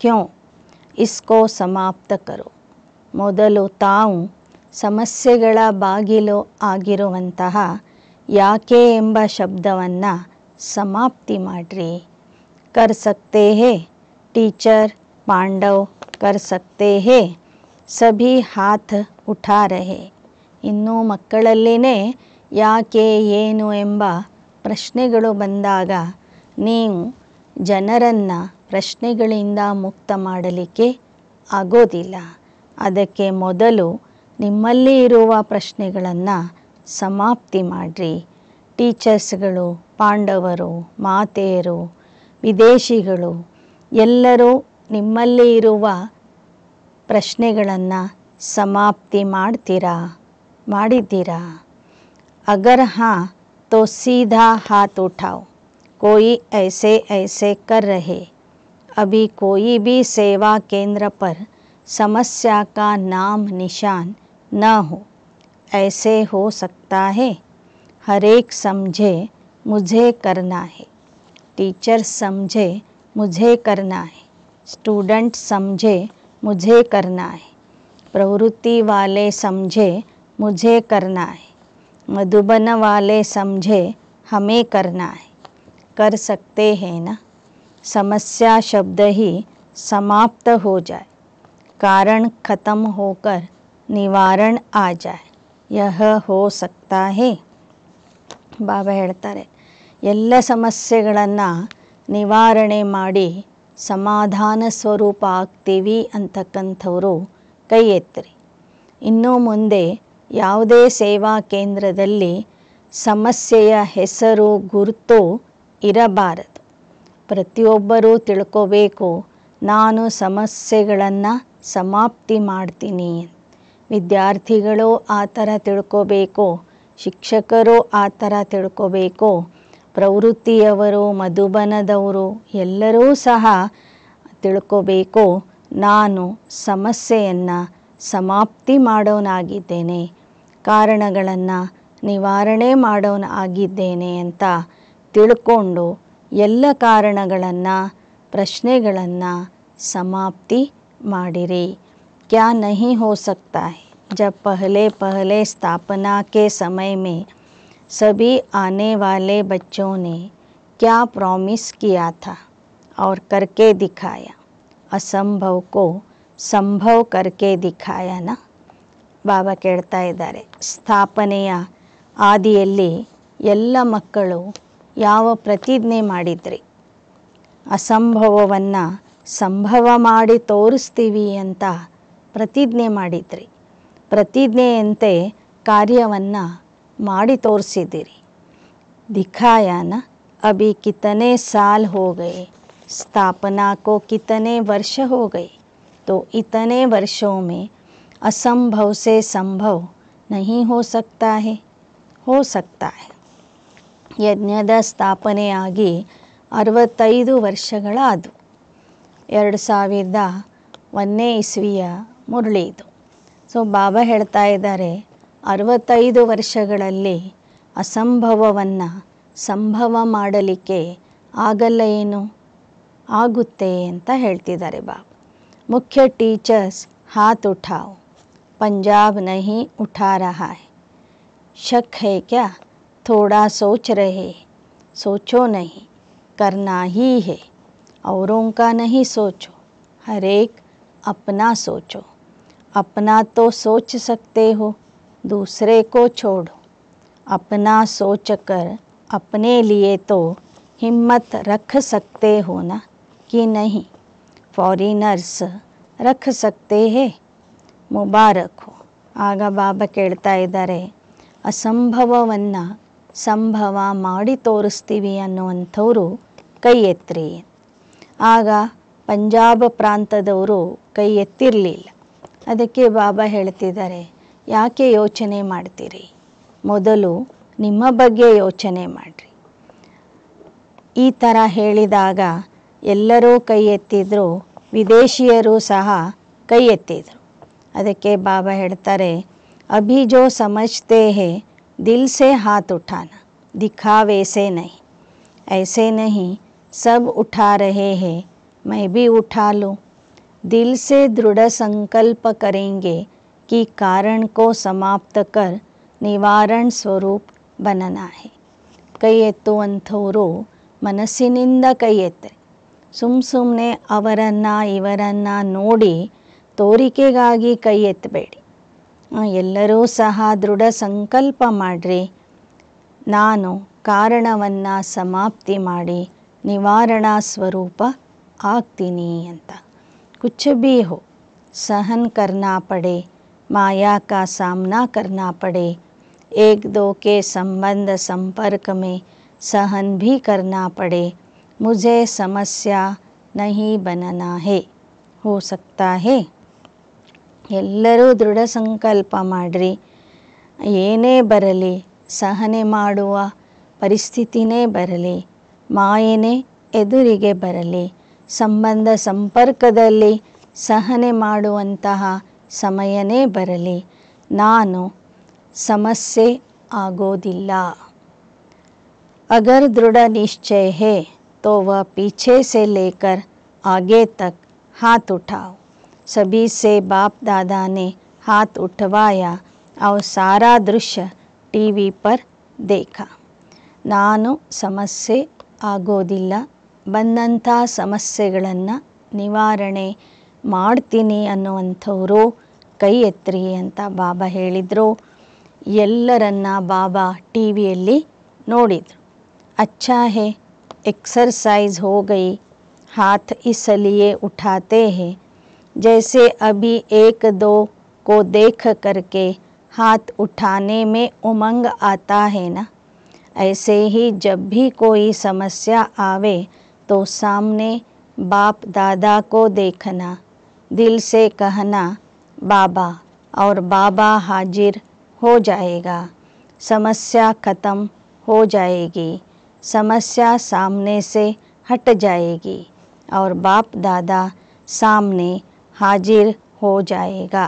क्यों इसको समाप्त करो ಮೊದಲು ತಾವು ಸಮಸ್ಯೆಗಳ ಬಾಗಿಲು ಆಗಿರುವಂತಹ ಯಾಕೆ ಎಂಬ ಶಬ್ದವನ್ನು ಸಮಾಪ್ತಿ ಮಾಡ್ರಿ. ಕರ್ ಸಕ್ತೆ ಹೇ, ಟೀಚರ್ ಪಾಂಡವ್, ಕರ್ ಸಕ್ತೆ ಹೇ, ಸಭಿ ಹಾತ್ ಉಠಾ ರಹೆ. ಇನ್ನು ಮಕ್ಕಳಲ್ಲಿನೇ ಯಾಕೆ ಏನು ಎಂಬ ಪ್ರಶ್ನೆಗಳು ಬಂದಾಗ ನೀವು ಜನರನ್ನು ಪ್ರಶ್ನೆಗಳಿಂದ ಮುಕ್ತ ಮಾಡಲಿಕ್ಕೆ ಆಗೋದಿಲ್ಲ. ಅದಕ್ಕೆ ಮೊದಲು ನಿಮ್ಮಲ್ಲಿ ಇರುವ ಪ್ರಶ್ನೆಗಳನ್ನು ಸಮಾಪ್ತಿ ಮಾಡಿರಿ. ಟೀಚರ್ಸ್ಗಳು, ಪಾಂಡವರು, ಮಾತೆಯರು, ವಿದೇಶಿಗಳು, ಎಲ್ಲರೂ ನಿಮ್ಮಲ್ಲಿ ಇರುವ ಪ್ರಶ್ನೆಗಳನ್ನು ಸಮಾಪ್ತಿ ಮಾಡ್ತೀರಾ? ಮಾಡಿದ್ದೀರಾ? ಅಗರ್ ಹಾಂ ತೋ ಸೀದಾ ಹಾತ್ ಉಠಾವ್. ಕೋಯಿ ಐಸೆ ಐಸೆ ಕರ್ ರಹೆ. ಅಭಿ ಕೋಯಿ ಬಿ ಸೇವಾ ಕೇಂದ್ರ ಪರ್ ಸಮಸ್ಯಾ ಕಾ ನಾಮ್ ನಿಶಾನ್. न हो। ऐसे हो सकता है। हर एक समझे मुझे करना है। टीचर समझे मुझे करना है। स्टूडेंट समझे मुझे करना है। प्रवृत्ति वाले समझे मुझे करना है। मधुबन वाले समझे हमें करना है। कर सकते हैं ना? समस्या शब्द ही समाप्त हो जाए। कारण खत्म होकर ನಿವಾರಣ ಆ ಯಹ ಹೋ ಸಕ್ತಾ ಹೇ. ಬಾಬಾ ಹೇಳ್ತಾರೆ, ಎಲ್ಲ ಸಮಸ್ಯೆಗಳನ್ನು ನಿವಾರಣೆ ಮಾಡಿ ಸಮಾಧಾನ ಸ್ವರೂಪ ಆಗ್ತೀವಿ ಅಂತಕ್ಕಂಥವರು ಕೈ ಎತ್ತಿರಿ. ಇನ್ನೂ ಮುಂದೆ ಯಾವುದೇ ಸೇವಾ ಕೇಂದ್ರದಲ್ಲಿ ಸಮಸ್ಯೆಯ ಹೆಸರು, ಗುರುತು ಇರಬಾರದು. ಪ್ರತಿಯೊಬ್ಬರೂ ತಿಳ್ಕೋಬೇಕು, ನಾನು ಸಮಸ್ಯೆಗಳನ್ನು ಸಮಾಪ್ತಿ ಮಾಡ್ತೀನಿ ಅಂತ. ವಿದ್ಯಾರ್ಥಿಗಳು ಆ ಥರ ತಿಳ್ಕೋಬೇಕು, ಶಿಕ್ಷಕರು ಆ ಥರ ತಿಳ್ಕೋಬೇಕು, ಪ್ರವೃತ್ತಿಯವರು, ಮಧುಬನದವರು ಎಲ್ಲರೂ ಸಹ ತಿಳ್ಕೋಬೇಕು, ನಾನು ಸಮಸ್ಯೆಯನ್ನು ಸಮಾಪ್ತಿ ಮಾಡೋನಾಗಿದ್ದೇನೆ, ಕಾರಣಗಳನ್ನು ನಿವಾರಣೆ ಮಾಡೋನ ಆಗಿದ್ದೇನೆ ಅಂತ ತಿಳ್ಕೊಂಡು ಎಲ್ಲ ಕಾರಣಗಳನ್ನು, ಪ್ರಶ್ನೆಗಳನ್ನು ಸಮಾಪ್ತಿ ಮಾಡಿರಿ. क्या नहीं हो सकता है जब पहले पहले स्थापना के समय में सभी आने वाले बच्चों ने क्या प्रॉमिस किया था और करके दिखाया असंभव को ಸಂಭವ ಕರ್ಕೆ ದಿಖಾಯನ ಬಾಬಾ ಕೇಳ್ತಾ ಇದ್ದಾರೆ ಸ್ಥಾಪನೆಯ ಆದಿಯಲ್ಲಿ ಎಲ್ಲ ಮಕ್ಕಳು ಯಾವ ಪ್ರತಿಜ್ಞೆ ಮಾಡಿದ್ರಿ ಅಸಂಭವವನ್ನು ಸಂಭವ ಮಾಡಿ ತೋರಿಸ್ತೀವಿ ಅಂತ ಪ್ರತಿಜ್ಞೆ ಮಾಡಿದ್ರಿ ಪ್ರತಿಜ್ಞೆಯಂತೆ ಕಾರ್ಯವನ್ನು ಮಾಡಿ ತೋರಿಸಿದ್ದೀರಿ दिखाया ना अभी कितने साल हो गए स्थापना को कितने वर्ष हो गए तो इतने वर्षों में असंभव से संभव नहीं हो सकता है हो सकता है ಯಜ್ಞದ ಸ್ಥಾಪನೆಯಾಗಿ ಅರವತ್ತೈದು ವರ್ಷಗಳಾದವು ಎರಡು ಸಾವಿರದ ಒಂದನೇ ಇಸ್ವಿಯ ಮುರಳಿ ಇದು. ಸೊ ಬಾಬಾ ಹೇಳ್ತಾ ಇದ್ದಾರೆ, ಅರವತ್ತೈದು ವರ್ಷಗಳಲ್ಲಿ ಅಸಂಭವವನ್ನು ಸಂಭವ ಮಾಡಲಿಕ್ಕೆ ಆಗಲ್ಲ ಏನು? ಆಗುತ್ತೆ ಅಂತ ಹೇಳ್ತಿದ್ದಾರೆ ಬಾಬಾ. ಮುಖ್ಯ ಟೀಚರ್ಸ್, ಹಾತ್ ಉಠಾವ್. ಪಂಜಾಬ್ ನಹಿ उठा रहा है शक है क्या थोड़ा सोच रहे सोचो नहीं ಹೀ ही है ನಹಿ का नहीं सोचो हर अपना तो सोच सकते हो दूसरे को छोड़ो अपना सोच कर अपने लिए तो हिम्मत रख सकते हो ना कि नहीं फॉरिनर्स रख सकते हैं ಮುಬಾರಕು ಆಗ ಬಾಬಾ ಕೇಳ್ತಾ ಇದ್ದಾರೆ ಅಸಂಭವವನ್ನು ಸಂಭವ ಮಾಡಿ ತೋರಿಸ್ತೀವಿ ಅನ್ನುವಂಥವ್ರು ಕೈ ಎತ್ತಿರಿ ಆಗ ಪಂಜಾಬ್ ಪ್ರಾಂತದವರು ಕೈ ಎತ್ತಿರಲಿಲ್ಲ ಅದಕ್ಕೆ ಬಾಬಾ ಹೇಳ್ತಿದ್ದಾರೆ, ಯಾಕೆ ಯೋಚನೆ ಮಾಡ್ತೀರಿ? ಮೊದಲು ನಿಮ್ಮ ಬಗ್ಗೆ ಯೋಚನೆ ಮಾಡಿರಿ. ಈ ಥರ ಹೇಳಿದಾಗ ಎಲ್ಲರೂ ಕೈ ಎತ್ತಿದ್ರು, ವಿದೇಶಿಯರು ಸಹ ಕೈ ಎತ್ತಿದ್ರು. ಅದಕ್ಕೆ ಬಾಬಾ ಹೇಳ್ತಾರೆ ಅಭಿ ಜೋ ಸಮಜ್ತೇ ಹೇ ದಿಲ್ ಸೆ ಹಾತ್ ಉಠಾನ ದಿಖಾವೇಸೆ ನಹಿ. ಐಸೆ ನಹಿ ಸಬ್ ಉಠಾ ರಹೇ ಹೇ ಮೈ ಬಿ ಉಠಾ ಲೂ दिल से दृढ़ संकल्प करेंगे कि कारण को समाप्त कर निवारण स्वरूप बनना है ಕೈ ಎತ್ತುವಂಥವರು ಮನಸ್ಸಿನಿಂದ ಕೈ ಎತ್ತರೆ ಸುಮ್ಮ ಸುಮ್ಮನೆ ಅವರನ್ನು ಇವರನ್ನು ನೋಡಿ ತೋರಿಕೆಗಾಗಿ ಕೈ ಎತ್ತಬೇಡಿ ಎಲ್ಲರೂ ಸಹ ದೃಢ ಸಂಕಲ್ಪ ಮಾಡಿರಿ ನಾನು ಕಾರಣವನ್ನು ಸಮಾಪ್ತಿ ಮಾಡಿ ನಿವಾರಣಾ ಸ್ವರೂಪ ಆಗ್ತೀನಿ ಅಂತ कुछ भी हो सहन करना पड़े माया का सामना करना पड़े एक दो के संबंध संपर्क में सहन भी करना पड़े मुझे समस्या नहीं बनना है हो सकता है ಎಲ್ಲರೂ ದೃಢ ಸಂಕಲ್ಪ ಮಾಡಿರಿ ಏನೇ ಬರಲಿ ಸಹನೆ ಮಾಡುವ ಪರಿಸ್ಥಿತಿನೇ ಬರಲಿ ಮಾಯೆನೇ ಎದುರಿಗೆ ಬರಲಿ ಸಂಬಂಧ ಸಂಪರ್ಕದಲ್ಲಿ ಸಹನೆ ಮಾಡುವಂತಹ ಸಮಯನೇ ಬರಲಿ ನಾನು ಸಮಸ್ಯೆ ಆಗೋದಿಲ್ಲ अगर दृढ़ निश्चय है तो वह पीछे से लेकर आगे तक हाथ उठाओ सभी से बाप दादा ने हाथ उठवाया और सारा दृश्य टीवी पर देखा ನಾನು ಸಮಸ್ಯೆ ಆಗೋದಿಲ್ಲ ಬಂದಂಥ ಸಮಸ್ಯೆಗಳನ್ನು ನಿವಾರಣೆ ಮಾಡ್ತೀನಿ ಅನ್ನುವಂಥವರು ಕೈ ಎತ್ತಿರಿ ಅಂತ ಬಾಬಾ ಹೇಳಿದರು ಎಲ್ಲರನ್ನ ಬಾಬಾ ಟಿ ವಿಯಲ್ಲಿ ನೋಡಿದರು अच्छा है एक्सरसाइज हो गई हाथ इसलिए उठाते हैं जैसे अभी एक दो को देख करके हाथ उठाने में उमंग आता है ना ऐसे ही जब भी कोई समस्या आवे तो सामने बाप दादा को देखना दिल से कहना बाबा और बाबा हाजिर हो जाएगा समस्या ख़त्म हो जाएगी समस्या सामने से हट जाएगी और बाप दादा सामने ಹಾಜಿರ್ ಹೋ ಜಾಯೇಗಾ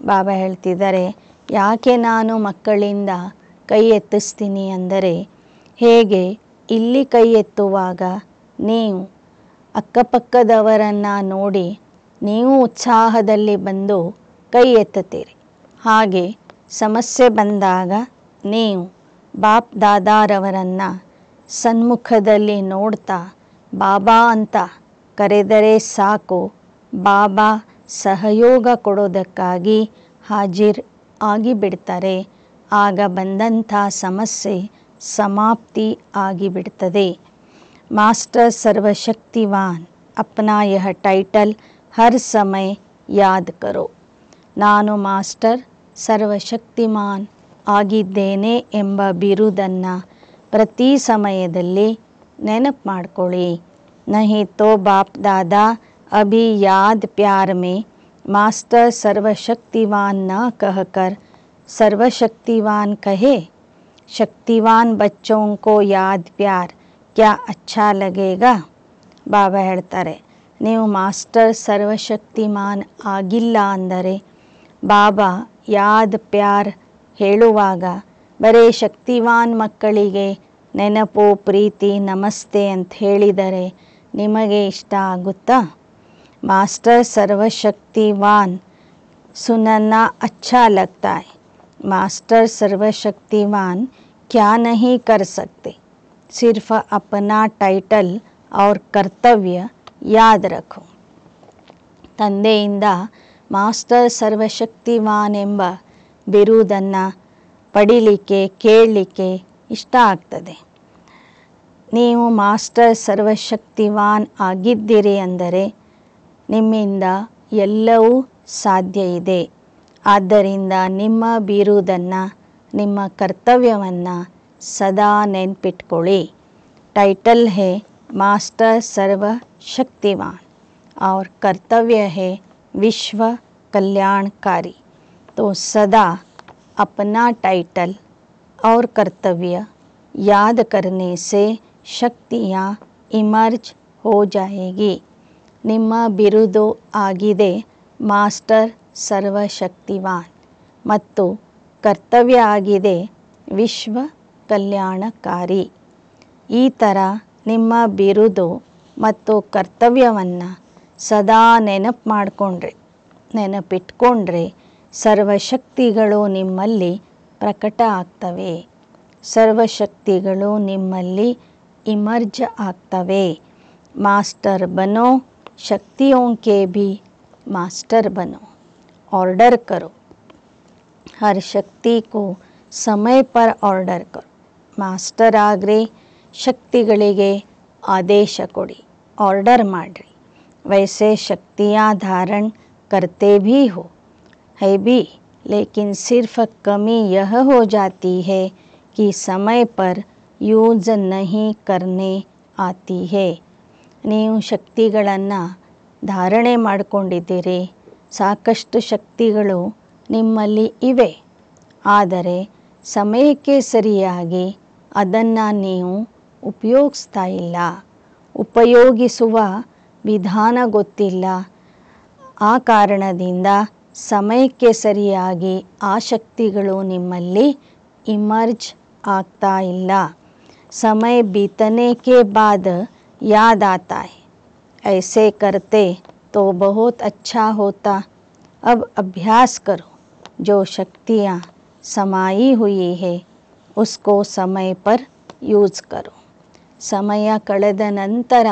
ಬಾಬಾ ಹೇಳ್ತಿದ್ದಾರೆ ಯಾಕೆ ನಾನು ಮಕ್ಕಳಿಂದ ಕೈ ಎತ್ತಿಸ್ತೀನಿ ಅಂದರೆ ಹೇಗೆ ಇಲ್ಲಿ ಕೈ ಎತ್ತುವಾಗ ನೀವು ಅಕ್ಕಪಕ್ಕದವರನ್ನು ನೋಡಿ ನೀವು ಉತ್ಸಾಹದಲ್ಲಿ ಬಂದು ಕೈ ಎತ್ತುತ್ತೀರಿ. ಹಾಗೆ ಸಮಸ್ಯೆ ಬಂದಾಗ ನೀವು ಬಾಪ್ ದಾದಾರವರನ್ನು ಸನ್ಮುಖದಲ್ಲಿ ನೋಡ್ತಾ ಬಾಬಾ ಅಂತ ಕರೆದರೆ ಸಾಕು, ಬಾಬಾ ಸಹಯೋಗ ಕೊಡೋದಕ್ಕಾಗಿ ಹಾಜಿರ್ ಆಗಿಬಿಡ್ತಾರೆ. ಆಗ ಬಂದಂಥ ಸಮಸ್ಯೆ ಸಮಾಪ್ತಿ ಆಗಿಬಿಡ್ತದೆ. ಮಾಸ್ಟರ್ ಸರ್ವಶಕ್ತಿವಾನ್ ಅಪ್ನಾ ಯಹ ಟೈಟಲ್ ಹರ್ ಸಮಯ ಯಾದ್ ಕರೋ ನಾನು ಮಾಸ್ಟರ್ ಸರ್ವಶಕ್ತಿಮಾನ್ ಆಗಿದ್ದೇನೆ ಎಂಬ ಬಿರುದನ್ನು ಪ್ರತಿ ಸಮಯದಲ್ಲಿ ನೆನಪು ಮಾಡ್ಕೊಳ್ಳಿ नहीं तो बाप दादा अभी याद प्यार में मास्टर सर्वशक्तिवान न कहकर सर्वशक्तिवान कहे शक्तिवान बच्चों को याद प्यार क्या अच्छा लगेगा ಬಾಬಾ ಹೇಳ್ತಾರೆ ನೀವು ಮಾಸ್ಟರ್ ಸರ್ವಶಕ್ತಿಮಾನ್ ಆಗಿಲ್ಲ ಅಂದರೆ ಬಾಬಾ ಯಾದ್ ಪ್ಯಾರ್ ಹೇಳುವಾಗ ಬರೀ ಶಕ್ತಿವಾನ್ ಮಕ್ಕಳಿಗೆ ನೆನಪು ಪ್ರೀತಿ ನಮಸ್ತೆ ಅಂತ ಹೇಳಿದರೆ ನಿಮಗೆ ಇಷ್ಟ ಆಗುತ್ತಾ ಮಾಸ್ಟರ್ ಸರ್ವಶಕ್ತಿವಾನ್ सुनना अच्छा लगता है मास्टर सर्वशक्तिवान क्या नहीं कर सकते सिर्फ अपना टाइटल और ಕರ್ತವ್ಯ ಯಾದ್ ರಖೋ ತಂದೆಯಿಂದ ಮಾಸ್ಟರ್ ಸರ್ವಶಕ್ತಿವಾನ್ ಎಂಬ ಬಿರುದನ್ನು ಪಡಿಲಿಕ್ಕೆ ಕೇಳಲಿಕ್ಕೆ ಇಷ್ಟ ಆಗ್ತದೆ ನೀವು ಮಾಸ್ಟರ್ ಸರ್ವಶಕ್ತಿವಾನ್ ಆಗಿದ್ದೀರಿ ಅಂದರೆ ನಿಮ್ಮಿಂದ ಎಲ್ಲವೂ ಸಾಧ್ಯ ಇದೆ ಆದ್ದರಿಂದ ನಿಮ್ಮ ಬಿರುದನ್ನು ನಿಮ್ಮ ಕರ್ತವ್ಯವನ್ನು ಸದಾ ನೆನ್ಪಿಟ್ಕೊಳ್ಳಿ टाइटल है मास्टर सर्व शक्तिवान और कर्तव्य है विश्व कल्याणकारी तो सदा अपना टाइटल और कर्तव्य याद करने से शक्तियाँ इमर्ज हो जाएगी ನಿಮ್ಮ ಬಿರುದು ಆಗಿದೆ ಮಾಸ್ಟರ್ ಸರ್ವಶಕ್ತಿವಾನ್ ಮತ್ತು ಕರ್ತವ್ಯ ಆಗಿದೆ ವಿಶ್ವ ಕಲ್ಯಾಣಕಾರಿ ಈ ಥರ ನಿಮ್ಮ ಬಿರುದು ಮತ್ತು ಕರ್ತವ್ಯವನ್ನು ಸದಾ ನೆನಪು ಮಾಡಿಕೊಂಡ್ರೆ ನೆನಪಿಟ್ಕೊಂಡ್ರೆ ಸರ್ವಶಕ್ತಿಗಳು ನಿಮ್ಮಲ್ಲಿ ಪ್ರಕಟ ಆಗ್ತವೆ ಸರ್ವಶಕ್ತಿಗಳು ನಿಮ್ಮಲ್ಲಿ ಇಮರ್ಜ್ ಆಗ್ತವೆ मास्टर बनो शक्तियों के भी मास्टर बनो ऑर्डर करो हर शक्ति को समय पर ಆರ್ಡರ್ ಕರೋ ಮಾಸ್ಟರ್ ಆಗ್ರಿ ಶಕ್ತಿಗಳಿಗೆ ಆದೇಶ ಕೊಡಿ ಆರ್ಡರ್ ಮಾಡಿರಿ वैसे शक्तियाँ धारण करते भी हो है भी लेकिन सिर्फ कमी यह हो जाती है कि समय पर यूज नहीं करने आती है ನೀವು ಶಕ್ತಿಗಳನ್ನು ಧಾರಣೆ ಮಾಡಿಕೊಂಡಿದ್ದೀರಿ ಸಾಕಷ್ಟು ಶಕ್ತಿಗಳು ನಿಮ್ಮಲ್ಲಿ ಇವೆ ಆದರೆ ಸಮಯಕ್ಕೆ ಸರಿಯಾಗಿ ಅದನ್ನು ನೀವು ಉಪಯೋಗಿಸ್ತಾ ಇಲ್ಲ ಉಪಯೋಗಿಸುವ ವಿಧಾನ ಗೊತ್ತಿಲ್ಲ ಆ ಕಾರಣದಿಂದ ಸಮಯಕ್ಕೆ ಸರಿಯಾಗಿ ಆ ಶಕ್ತಿಗಳು ನಿಮ್ಮಲ್ಲಿ ಇಮರ್ಜ್ ಆಗ್ತಾ ಇಲ್ಲ समय बीतने के बाद याद आता है ऐसे करते तो बहुत अच्छा होता अब अभ्यास करो जो शक्तियाँ समाई हुई है उसको समय पर ಯೂಸ್ ಕರೋ ಸಮಯ ಕಳೆದ ನಂತರ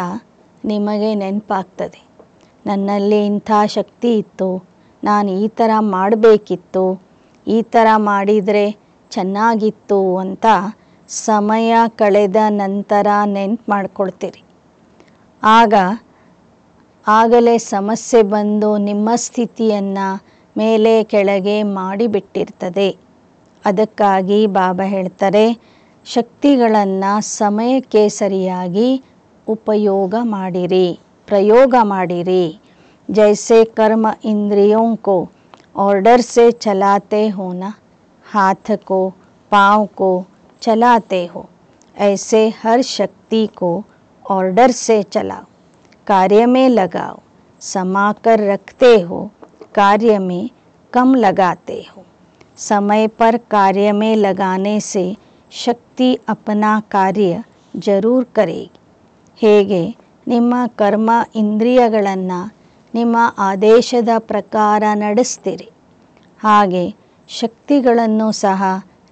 ನಿಮಗೆ ನೆನಪಾಗ್ತದೆ ನನ್ನಲ್ಲಿ ಇಂಥ ಶಕ್ತಿ ಇತ್ತು ನಾನು ಈ ಥರ ಮಾಡಬೇಕಿತ್ತು ಈ ಥರ ಮಾಡಿದರೆ ಚೆನ್ನಾಗಿತ್ತು ಅಂತ ಸಮಯ ಕಳೆದ ನಂತರ ನೆನ್ಪು ಮಾಡ್ಕೊಳ್ತೀರಿ ಆಗ ಆಗಲೇ ಸಮಸ್ಯೆ ಬಂದು ನಿಮ್ಮ ಸ್ಥಿತಿಯನ್ನು ಮೇಲೆ ಕೆಳಗೆ ಮಾಡಿಬಿಟ್ಟಿರ್ತದೆ ಅದಕ್ಕಾಗಿ ಬಾಬಾ ಹೇಳ್ತಾರೆ ಶಕ್ತಿಗಳನ್ನು ಸಮಯಕ್ಕೆ ಸರಿಯಾಗಿ ಉಪಯೋಗ ಮಾಡಿರಿ ಪ್ರಯೋಗ ಮಾಡಿರಿ ಜೈಸೆ ಕರ್ಮ ಇಂದ್ರಿಯೋं को ऑर्डर से चलाते हो ना हाथ को पाँव को चलाते हो ऐसे हर शक्ति को ऑर्डर से चलाओ कार्य में लगाओ समा कर रखते हो कार्य में कम लगाते हो समय पर कार्य में लगाने से ಶಕ್ತಿ अपना ಕಾರ್ಯ ಜರೂರ್ ಕರೇಗಿ ಹೇಗೆ ನಿಮ್ಮ ಕರ್ಮ ಇಂದ್ರಿಯಗಳನ್ನು ನಿಮ್ಮ ಆದೇಶದ ಪ್ರಕಾರ ನಡೆಸ್ತೀರಿ ಹಾಗೆ ಶಕ್ತಿಗಳನ್ನು ಸಹ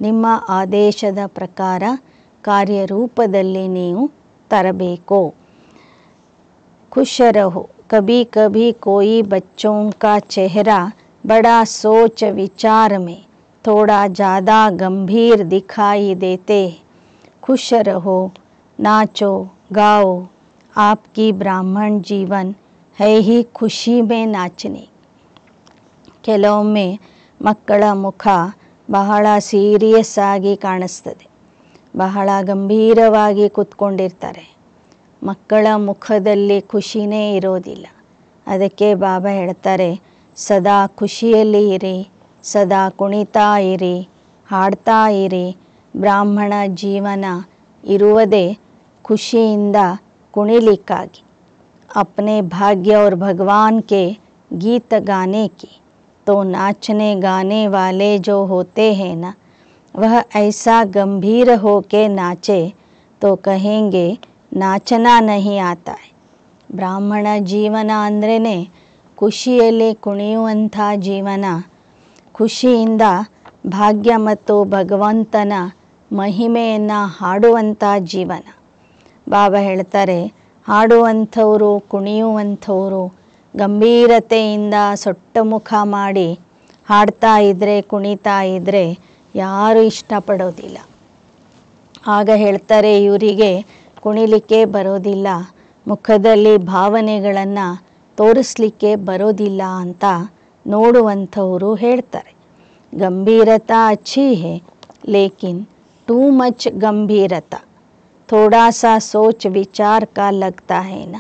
ನಿಮ್ಮ ಆದೇಶದ ಪ್ರಕಾರ ಕಾರ್ಯರೂಪದಲ್ಲಿ ನೀವು ತರಬೇಕು खुश रहो कभी कभी कोई बच्चों का चेहरा बड़ा सोच विचार में थोड़ा ज़्यादा गंभीर दिखाई देते खुश रहो नाचो गाओ आपकी ब्राह्मण जीवन है ही ಖುಷಿ ಮೇ ನಾಚನೆ ಕೆಲವೊಮ್ಮೆ ಮಕ್ಕಳ ಮುಖ ಬಹಳ ಸೀರಿಯಸ್ ಆಗಿ ಕಾಣಿಸ್ತದೆ ಬಹಳ ಗಂಭೀರವಾಗಿ ಕೂತ್ಕೊಂಡಿರ್ತಾರೆ ಮಕ್ಕಳ ಮುಖದಲ್ಲಿ ಖುಷಿನೇ ಇರೋದಿಲ್ಲ ಅದಕ್ಕೆ ಬಾಬಾ ಹೇಳ್ತಾರೆ ಸದಾ ಖುಷಿಯಲ್ಲಿ ಇರಿ ಸದಾ ಕುಣಿತಾ ಇರಿ ಹಾಡ್ತಾ ಇರಿ ಬ್ರಾಹ್ಮಣ ಜೀವನ ಇರುವುದೇ ಖುಷಿಯಿಂದ ಕುಣಿಲಿಕ್ಕಾಗಿ अपने भाग्य और भगवान के गीत गाने की तो नाचने गाने वाले जो होते हैं ना वह ऐसा गंभीर हो के नाचे तो कहेंगे नाचना नहीं आता है ಬ್ರಾಹ್ಮಣ ಜೀವನ ಅಂದ್ರೇ ಖುಷಿಯಲ್ಲಿ ಕುಣಿಯುವಂಥ ಜೀವನ ಖುಷಿಯಿಂದ ಭಾಗ್ಯ ಮತ್ತು ಭಗವಂತನ ಮಹಿಮೆಯನ್ನು ಹಾಡುವಂಥ ಜೀವನ. ಬಾಬಾ ಹೇಳ್ತಾರೆ, ಹಾಡುವಂಥವರು, ಕುಣಿಯುವಂಥವರು ಗಂಭೀರತೆಯಿಂದ ಸೊಟ್ಟ ಮುಖ ಮಾಡಿ ಹಾಡ್ತಾ ಇದ್ದರೆ ಕುಣಿತಾ ಇದ್ದರೆ ಯಾರು ಇಷ್ಟಪಡೋದಿಲ್ಲ. ಆಗ ಹೇಳ್ತಾರೆ, ಇವರಿಗೆ ಕುಣಿಲಿಕ್ಕೆ ಬರೋದಿಲ್ಲ, ಮುಖದಲ್ಲಿ ಭಾವನೆಗಳನ್ನು ತೋರಿಸ್ಲಿಕ್ಕೆ ಬರೋದಿಲ್ಲ ಅಂತ ನೋಡುವಂಥವರು ಹೇಳ್ತಾರೆ. ಗಂಭೀರತಾ ಅಚ್ಚಿ ಹೇ ಲೇಕಿನ್ ಟೂ ಮಚ್ ಗಂಭೀರತಾ, ಥೋಡಾ ಸಾ ಸೋಚ್ ವಿಚಾರ ಕಾ ಲಗ್ತಾ ಹೇನ?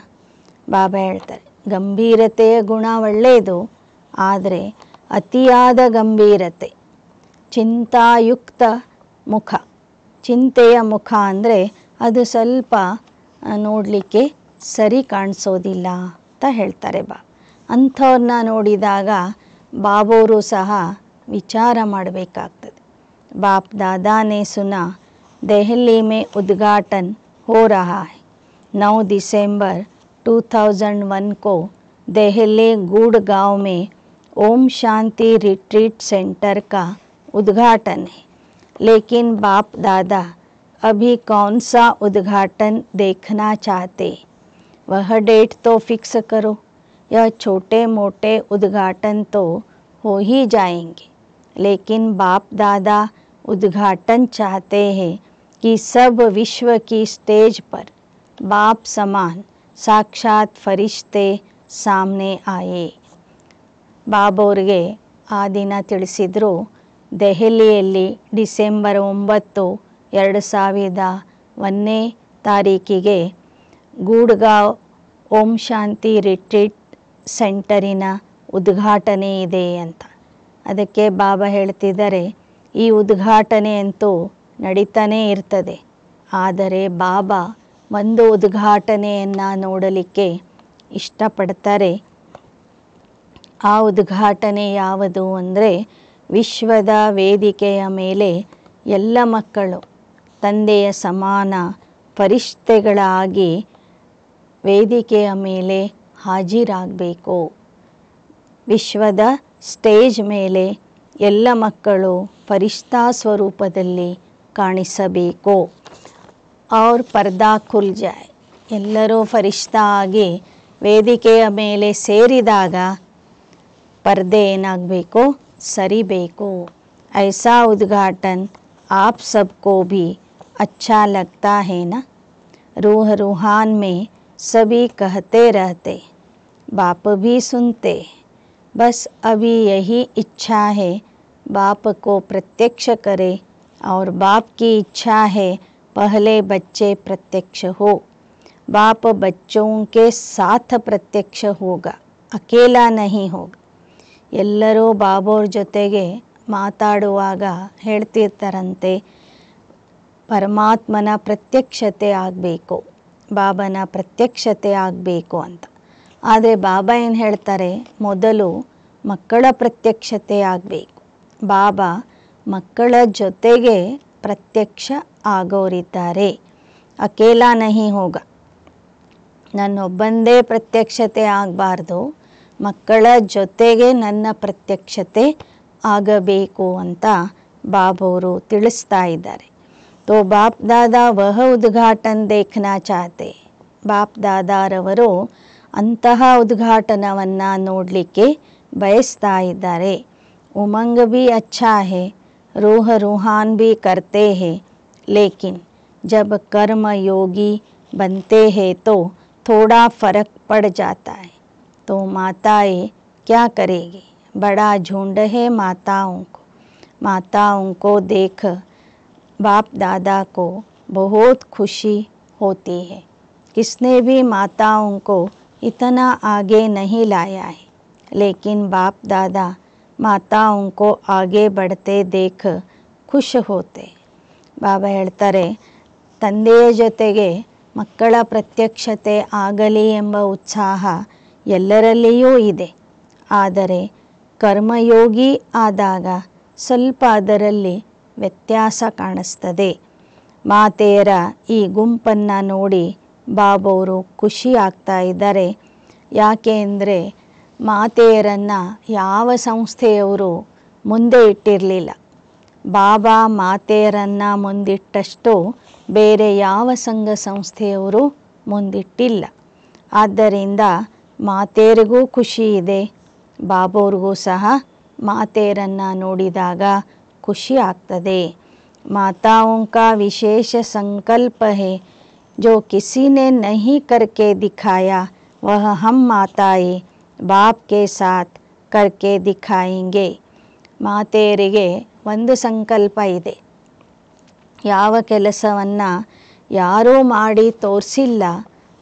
ಬಾಬಾ ಹೇಳ್ತಾರೆ, ಗಂಭೀರತೆಯ ಗುಣ ಒಳ್ಳೆಯದು ಆದರೆ ಅತಿಯಾದ ಗಂಭೀರತೆ, ಚಿಂತಾಯುಕ್ತ ಮುಖ. ಚಿಂತೆಯ ಮುಖ ಅಂದರೆ ಅದು ಸ್ವಲ್ಪ ನೋಡಲಿಕ್ಕೆ ಸರಿ ಕಾಣಿಸೋದಿಲ್ಲ ಅಂತ ಹೇಳ್ತಾರೆ ಬಾ ಅಂಥವ್ರನ್ನ ನೋಡಿದಾಗ ಬಾಬೋರು ಸಹ ವಿಚಾರ ಮಾಡಬೇಕಾಗ್ತದೆ बाप दादा ने सुना दहली में उद्घाटन हो रहा है 9 दिसंबर 2001 को दहली गुड़गांव में ओम शांति रिट्रीट सेंटर का उद्घाटन है लेकिन बाप दादा अभी कौन सा उद्घाटन देखना चाहते वह डेट तो फिक्स करो यह छोटे मोटे उद्घाटन तो हो ही जाएंगे लेकिन बाप दादा उद्घाटन चाहते हैं कि सब विश्व की स्टेज पर बाप समान साक्षात फरिश्ते सामने आए ಬಾಬೋರ್ಗೆ ಆ ದಿನ ತಿಳಿಸಿದರು ದೆಹಲಿಯಲ್ಲಿ ಡಿಸೆಂಬರ್ ಒಂಬತ್ತು ಎರಡು ಸಾವಿರದ ಒಂದನೇ ತಾರೀಕಿಗೆ ಗೂಡ್ಗಾಂವ್ ಓಂ ಶಾಂತಿ ರಿಟ್ರೀಟ್ ಸೆಂಟರಿನ ಉದ್ಘಾಟನೆ ಇದೆ ಅಂತ. ಅದಕ್ಕೆ ಬಾಬಾ ಹೇಳ್ತಿದ್ದಾರೆ, ಈ ಉದ್ಘಾಟನೆ ಅಂತೂ ನಡೀತಾನೇ ಇರ್ತದೆ. ಆದರೆ ಬಾಬಾ ಒಂದು ಉದ್ಘಾಟನೆಯನ್ನು ನೋಡಲಿಕ್ಕೆ ಇಷ್ಟಪಡ್ತಾರೆ. ಆ ಉದ್ಘಾಟನೆ ಯಾವುದು ಅಂದರೆ, ವಿಶ್ವದ ವೇದಿಕೆಯ ಮೇಲೆ ಎಲ್ಲ ಮಕ್ಕಳು ತಂದೆಯ ಸಮಾನ ಪರಿಷ್ಠೆಗಳಾಗಿ ವೇದಿಕೆಯ ಮೇಲೆ ಹಾಜರಾಗಬೇಕು ವಿಶ್ವದ ಸ್ಟೇಜ್ ಮೇಲೆ ಎಲ್ಲ ಮಕ್ಕಳು ಫರಿಷ್ಠಾ ಸ್ವರೂಪದಲ್ಲಿ ಕಾಣಿಸಬೇಕು ಅವ್ರ ಪರ್ದಾ ಖುಲ್ ಜಾಯ್ ಎಲ್ಲರೂ ಫರಿಷ್ಠಾ ಆಗಿ ವೇದಿಕೆಯ ಮೇಲೆ ಸೇರಿದಾಗ ಪರ್ದೆ ಏನಾಗಬೇಕು ಸರಿಬೇಕು ಐಸಾ ಉದ್ಘಾಟನ್ आप सबको भी अच्छा लगता है ना रूह रूहान में सभी कहते रहते बाप भी सुनते बस अभी यही इच्छा है बाप को प्रत्यक्ष करे और बाप की इच्छा है पहले बच्चे प्रत्यक्ष हो बाप बच्चों के साथ प्रत्यक्ष होगा अकेला नहीं होगा ಎಲ್ಲರೂ ಬಾಬೋರ್ ಜೊತೆಗೆ ಮಾತಾಡುವಾಗ ಹೇಳ್ತಿರ್ತಾರಂತೆ ಪರಮಾತ್ಮನ ಪ್ರತ್ಯಕ್ಷತೆ ಆಗಬೇಕು ಬಾಬನ ಪ್ರತ್ಯಕ್ಷತೆ ಆಗಬೇಕು ಅಂತ ಆದರೆ ಬಾಬಾ ಏನು ಹೇಳ್ತಾರೆ? ಮೊದಲು ಮಕ್ಕಳ ಪ್ರತ್ಯಕ್ಷತೆ ಆಗಬೇಕು. ಬಾಬಾ ಮಕ್ಕಳ ಜೊತೆಗೆ ಪ್ರತ್ಯಕ್ಷ ಆಗೋರಿದ್ದಾರೆ. ಅಕೇಲಾ ನಹಿ ಹೋಗ. ನನ್ನೊಬ್ಬಂದೇ ಪ್ರತ್ಯಕ್ಷತೆ ಆಗಬಾರ್ದು. ಮಕ್ಕಳ ಜೊತೆಗೆ ನನ್ನ ಪ್ರತ್ಯಕ್ಷತೆ ಆಗಬೇಕು ಅಂತ ಬಾಬೋರು ತಿಳಿಸ್ತಾ ಇದ್ದಾರೆ. ತೋ ಬಾಪ್ ದಾದಾ ವಹ ಉದ್ಘಾಟನ್ ದೇಖನಾ ಚಾತೆ. ಬಾಪ್ ದಾದಾರವರು ಅಂತಹ ಉದ್ಘಾಟನವನ್ನು ನೋಡಲಿಕ್ಕೆ ಬಯಸ್ತಾ ಇದ್ದಾರೆ ಉಮಂಗ್ भी अच्छा है रूह रूहान भी करते हैं लेकिन जब कर्म योगी बनते हैं तो थोड़ा फर्क पड़ जाता है तो माताएं क्या करेगी बड़ा झुंड है माताओं को माताओं को देख बाप दादा को बहुत खुशी होती है किसने भी माताओं को इतना आगे नहीं लाया है लेकिन बाप दादा माताओं को आगे बढ़ते देख ಖುಷ್ ಹೋತೆ ಬಾಬಾ ಹೇಳ್ತಾರೆ ತಂದೆಯ ಜೊತೆಗೆ ಮಕ್ಕಳ ಪ್ರತ್ಯಕ್ಷತೆ ಆಗಲಿ ಎಂಬ ಉತ್ಸಾಹ ಎಲ್ಲರಲ್ಲಿಯೂ ಇದೆ ಆದರೆ ಕರ್ಮಯೋಗಿ ಆದಾಗ ಸ್ವಲ್ಪ ಅದರಲ್ಲಿ ವ್ಯತ್ಯಾಸ ಕಾಣಿಸ್ತದೆ ಮಾತೆಯರ ಈ ಗುಂಪನ್ನು ನೋಡಿ ಬಾಬು ಅವರು ಖುಷಿ ಆಗ್ತಾ ಇದ್ದಾರೆ. ಯಾಕೆ ಅಂದರೆ ಮಾತೆಯರನ್ನು ಯಾವ ಸಂಸ್ಥೆಯವರು ಮುಂದೆ ಇಟ್ಟಿರಲಿಲ್ಲ. ಬಾಬಾ ಮಾತೆಯರನ್ನು ಮುಂದಿಟ್ಟಷ್ಟು ಬೇರೆ ಯಾವ ಸಂಘ ಸಂಸ್ಥೆಯವರು ಮುಂದಿಟ್ಟಿಲ್ಲ. ಆದ್ದರಿಂದ ಮಾತೆಯರಿಗೂ ಖುಷಿ ಇದೆ. ಬಾಬೋರಿಗೂ ಸಹ ಮಾತೆಯರನ್ನು ನೋಡಿದಾಗ ಖುಷಿ ಆಗ್ತದೆ. ಮಾತಾ ಉಂಕ ವಿಶೇಷ ಸಂಕಲ್ಪ ಹೇ. जो किसी ने नहीं करके दिखाया वह हम माताएं बाप के साथ करके दिखाएंगे ಮಾತೆಯರಿಗೆ ಒಂದು ಸಂಕಲ್ಪ ಇದೆ ಯಾವ ಕೆಲಸವನ್ನು ಯಾರೂ ಮಾಡಿ ತೋರಿಸಿಲ್ಲ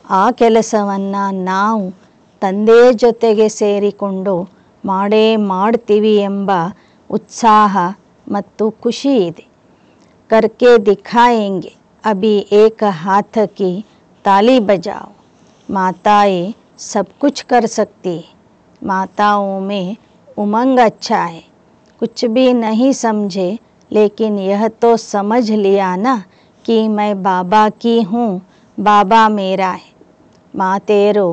ಆ ಕೆಲಸವನ್ನು ನಾವು ತಂದೆಯ ಜೊತೆಗೆ ಸೇರಿಕೊಂಡು ಮಾಡೇ ಮಾಡ್ತೀವಿ ಎಂಬ ಉತ್ಸಾಹ ಮತ್ತು ಖುಷಿ ಇದೆ करके दिखाएंगे अभी एक हाथ की ताली बजाओ माताएं सब कुछ कर सकती है माताओं में उमंग अच्छा है कुछ भी नहीं समझे लेकिन यह तो समझ लिया ना कि मैं बाबा की हूँ ಬಾಬಾ ಮೇರಾ है ಮಾತೆಯರು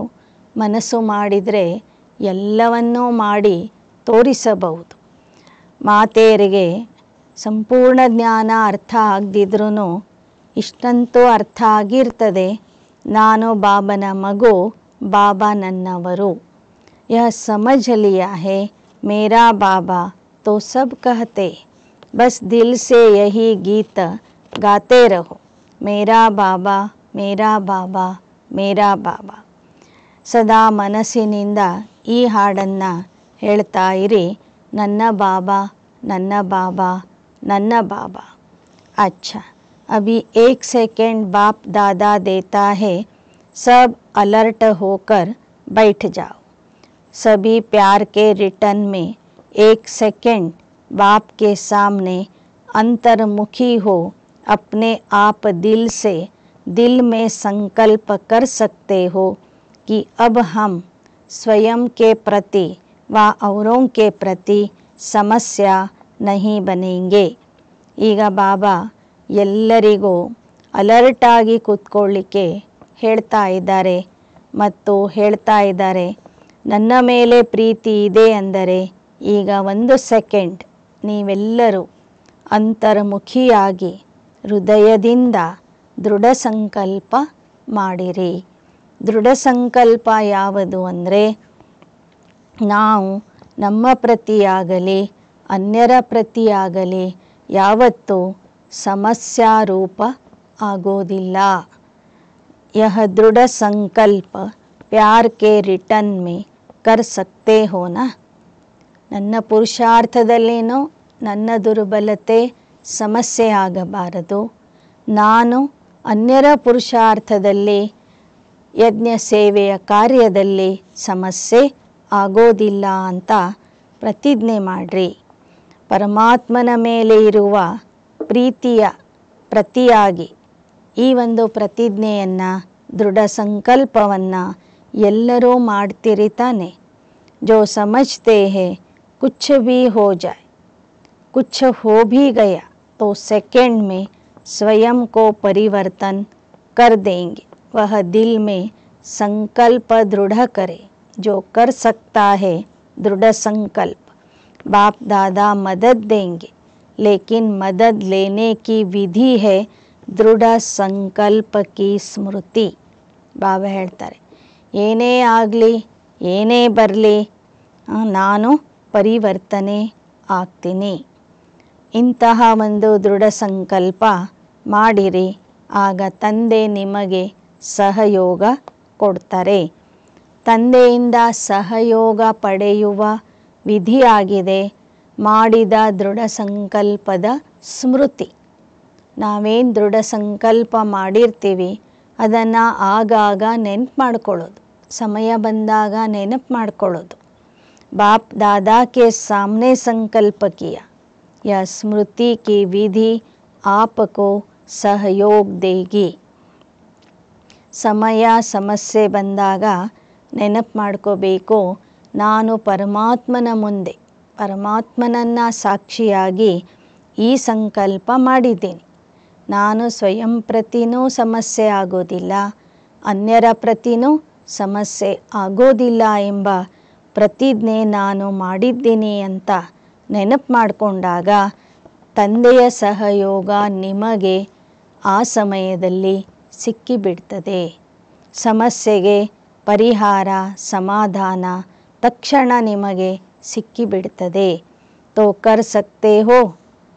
ಮನಸ್ಸು ಮಾಡಿದರೆ ಎಲ್ಲವನ್ನೂ ಮಾಡಿ ತೋರಿಸಬಹುದು ಮಾತೆಯರಿಗೆ ಸಂಪೂರ್ಣ ಜ್ಞಾನ ಅರ್ಥ ಆಗದಿದ್ರೂ ಇಷ್ಟಂತೂ ಅರ್ಥ ಆಗಿರ್ತದೆ ನಾನು ಬಾಬನ ಮಗು ಬಾಬಾ ನನ್ನವರು यह समझ लिया है मेरा बाबा तो सब कहते बस दिल से यही गीत गाते रहो मेरा बाबा मेरा ಬಾಬಾ ಮೇರಾ ಬಾಬಾ ಸದಾ ಮನಸ್ಸಿನಿಂದ ಈ ಹಾಡನ್ನು ಹೇಳ್ತಾ ಇರಿ ನನ್ನ ಬಾಬಾ ನನ್ನ ಬಾಬಾ ನನ್ನ ಬಾಬಾ अच्छा अभी एक सेकेंड बाप दादा देता है सब अलर्ट होकर बैठ जाओ सभी प्यार के रिटर्न में एक सेकेंड बाप के सामने अंतर्मुखी हो अपने आप दिल से दिल में संकल्प कर सकते हो कि अब हम स्वयं के प्रति व औरों के प्रति समस्या नहीं बनेंगे ಈಗ ಬಾಬಾ ಎಲ್ಲರಿಗೂ ಅಲರ್ಟಾಗಿ ಕೂತ್ಕೊಳ್ಳಿಕ್ಕೆ ಹೇಳ್ತಾ ಇದ್ದಾರೆ. ಮತ್ತು ಹೇಳ್ತಾ ಇದ್ದಾರೆ, ನನ್ನ ಮೇಲೆ ಪ್ರೀತಿ ಇದೆ ಅಂದರೆ ಈಗ ಒಂದು ಸೆಕೆಂಡ್ ನೀವೆಲ್ಲರೂ ಅಂತರ್ಮುಖಿಯಾಗಿ ಹೃದಯದಿಂದ ದೃಢ ಸಂಕಲ್ಪ ಮಾಡಿರಿ. ದೃಢ ಸಂಕಲ್ಪ ಯಾವುದು ಅಂದರೆ, ನಾವು ನಮ್ಮ ಪ್ರತಿಯಾಗಲಿ, ಅನ್ಯರ ಪ್ರತಿಯಾಗಲಿ, ಯಾವತ್ತೂ ಸಮಸ್ಯಾರೂಪ ಆಗೋದಿಲ್ಲ यह दृढ़ संकल्प प्यार के रिटर्न में कर सकते हो ना ನನ್ನ ಪುರುಷಾರ್ಥದಲ್ಲೇನೋ ನನ್ನ ದುರ್ಬಲತೆ ಸಮಸ್ಯೆ ಆಗಬಾರದು ನಾನು ಅನ್ಯರ ಪುರುಷಾರ್ಥದಲ್ಲಿ ಯಜ್ಞ ಸೇವೆಯ ಕಾರ್ಯದಲ್ಲಿ ಸಮಸ್ಯೆ ಆಗೋದಿಲ್ಲ ಅಂತ ಪ್ರತಿಜ್ಞೆ ಮಾಡಿರಿ ಪರಮಾತ್ಮನ ಮೇಲೆ ಇರುವ ಪ್ರೀತಿಯ ಪ್ರತಿಯಾಗಿ ಈ ಒಂದು ಪ್ರತಿಜ್ಞೆಯನ್ನು ದೃಢ ಸಂಕಲ್ಪವನ್ನು ಎಲ್ಲರೂ ಮಾಡ್ತೀರಿ ತಾನೆ जो समझते हैं कुछ भी हो जाए कुछ हो भी गया तो सेकंड में स्वयं को परिवर्तन कर देंगे वह दिल में संकल्प दृढ़ करे जो कर सकता है दृढ़ संकल्प बाप दादा मदद देंगे लेकिन मदद लेने की विधि है ದೃಢ ಸಂಕಲ್ಪ ಕಿ ಸ್ಮೃತಿ ಬಾಬಾ ಹೇಳ್ತಾರೆ ಏನೇ ಆಗಲಿ ಏನೇ ಬರಲಿ ನಾನು ಪರಿವರ್ತನೆ ಆಗ್ತೀನಿ ಇಂತಹ ಒಂದು ದೃಢ ಸಂಕಲ್ಪ ಮಾಡಿರಿ ಆಗ ತಂದೆ ನಿಮಗೆ ಸಹಯೋಗ ಕೊಡ್ತಾರೆ ತಂದೆಯಿಂದ ಸಹಯೋಗ ಪಡೆಯುವ ವಿಧಿಯಾಗಿದೆ ಮಾಡಿದ ದೃಢ ಸಂಕಲ್ಪದ ಸ್ಮೃತಿ. ನಾವೇನು ದೃಢ ಸಂಕಲ್ಪ ಮಾಡಿರ್ತೀವಿ, ಅದನ್ನು ಆಗಾಗ ನೆನ್ಪು ಮಾಡ್ಕೊಳ್ಳೋದು. ಸಮಯ ಬಂದಾಗ ನೆನಪು ಮಾಡ್ಕೊಳ್ಳೋದು. ಬಾಪ್ ದಾದಾ ಕೆ ಸಾಮ್ನೆ ಸಂಕಲ್ಪಕಿಯ, ಯ ಸ್ಮೃತಿ ಕಿ ವಿಧಿ ಆಪಕೋ ಸಹಯೋಗ ದೇಗಿ. ಸಮಯ ಸಮಸ್ಯೆ ಬಂದಾಗ ನೆನಪು ಮಾಡ್ಕೋಬೇಕು, ನಾನು ಪರಮಾತ್ಮನ ಮುಂದೆ. ಪರಮಾತ್ಮನನ್ನು ಸಾಕ್ಷಿಯಾಗಿ ಈ ಸಂಕಲ್ಪ ಮಾಡಿದ್ದೀನಿ. ನಾನು ಸ್ವಯಂ ಪ್ರತಿನೂ ಸಮಸ್ಯೆ ಆಗೋದಿಲ್ಲ, ಅನ್ಯರ ಪ್ರತಿನೂ ಸಮಸ್ಯೆ ಆಗೋದಿಲ್ಲ ಎಂಬ ಪ್ರತಿಜ್ಞೆ ನಾನು ಮಾಡಿದ್ದೀನಿ ಅಂತ ನೆನಪು ಮಾಡಿಕೊಂಡಾಗ ತಂದೆಯ ಸಹಯೋಗ ನಿಮಗೆ ಆ ಸಮಯದಲ್ಲಿ ಸಿಕ್ಕಿಬಿಡ್ತದೆ. ಸಮಸ್ಯೆಗೆ ಪರಿಹಾರ, ಸಮಾಧಾನ ತಕ್ಷಣ ನಿಮಗೆ ಸಿಕ್ಕಿಬಿಡ್ತದೆ. ತೋ ಕರ್ ಸಕ್ತೆ ಹೋ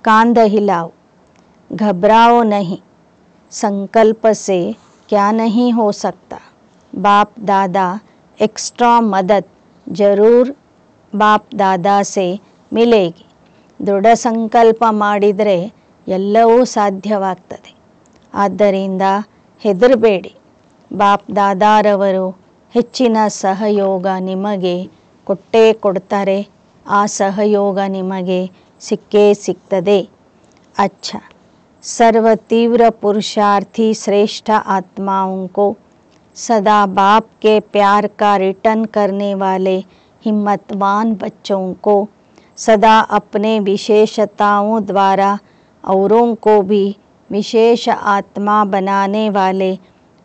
ಕಾಂದ ಹಿಲಾವ್ ಘಬ್ರಾವೋ ನಹಿ, ಸಂಕಲ್ಪ ಸೆ ಕ್ಯಾ ನಹಿ ಹೋ ಸಕ್ತ. ಬಾಪ್ ದಾದಾ, ಎಕ್ಸ್ಟ್ರಾ ಮದತ್ ಜರೂರ್ ಬಾಪ್ ದಾದಾ ಸೆ ಮಿಲೇಗಿ. ದೃಢ ಸಂಕಲ್ಪ ಮಾಡಿದರೆ ಎಲ್ಲವೂ ಸಾಧ್ಯವಾಗ್ತದೆ. ಆದ್ದರಿಂದ ಹೆದರಬೇಡಿ. ಬಾಪ್ ದಾದಾರವರು ಹೆಚ್ಚಿನ ಸಹಯೋಗ ನಿಮಗೆ ಕೊಟ್ಟೇ ಕೊಡ್ತಾರೆ ಆ ಸಹಯೋಗ ನಿಮಗೆ ಸಿಕ್ಕೇ ಸಿಗ್ತದೆ ಅಚ್ಚ सर्व तीव्र पुरुषार्थी श्रेष्ठ आत्माओं को सदा बाप के प्यार का रिटर्न करने वाले हिम्मतवान बच्चों को सदा अपने विशेषताओं द्वारा औरों को भी विशेष आत्मा बनाने वाले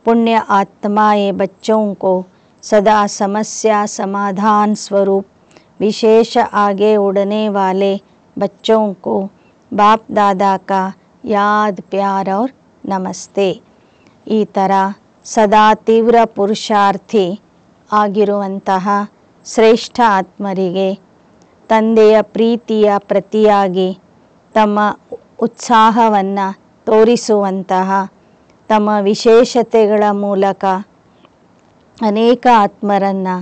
पुण्य आत्माएं बच्चों को सदा समस्या समाधान स्वरूप विशेष आगे उड़ने वाले बच्चों को बाप दादा का याद प्यार और ನಮಸ್ತೆ ಈ ಥರ ಸದಾ ತೀವ್ರ ಪುರುಷಾರ್ಥಿ ಆಗಿರುವಂತಹ ಶ್ರೇಷ್ಠ ಆತ್ಮರಿಗೆ ತಂದೆಯ ಪ್ರೀತಿಯ ಪ್ರತಿಯಾಗಿ ತಮ್ಮ ಉತ್ಸಾಹವನ್ನು ತೋರಿಸುವಂತಹ ತಮ್ಮ ವಿಶೇಷತೆಗಳ ಮೂಲಕ ಅನೇಕ ಆತ್ಮರನ್ನು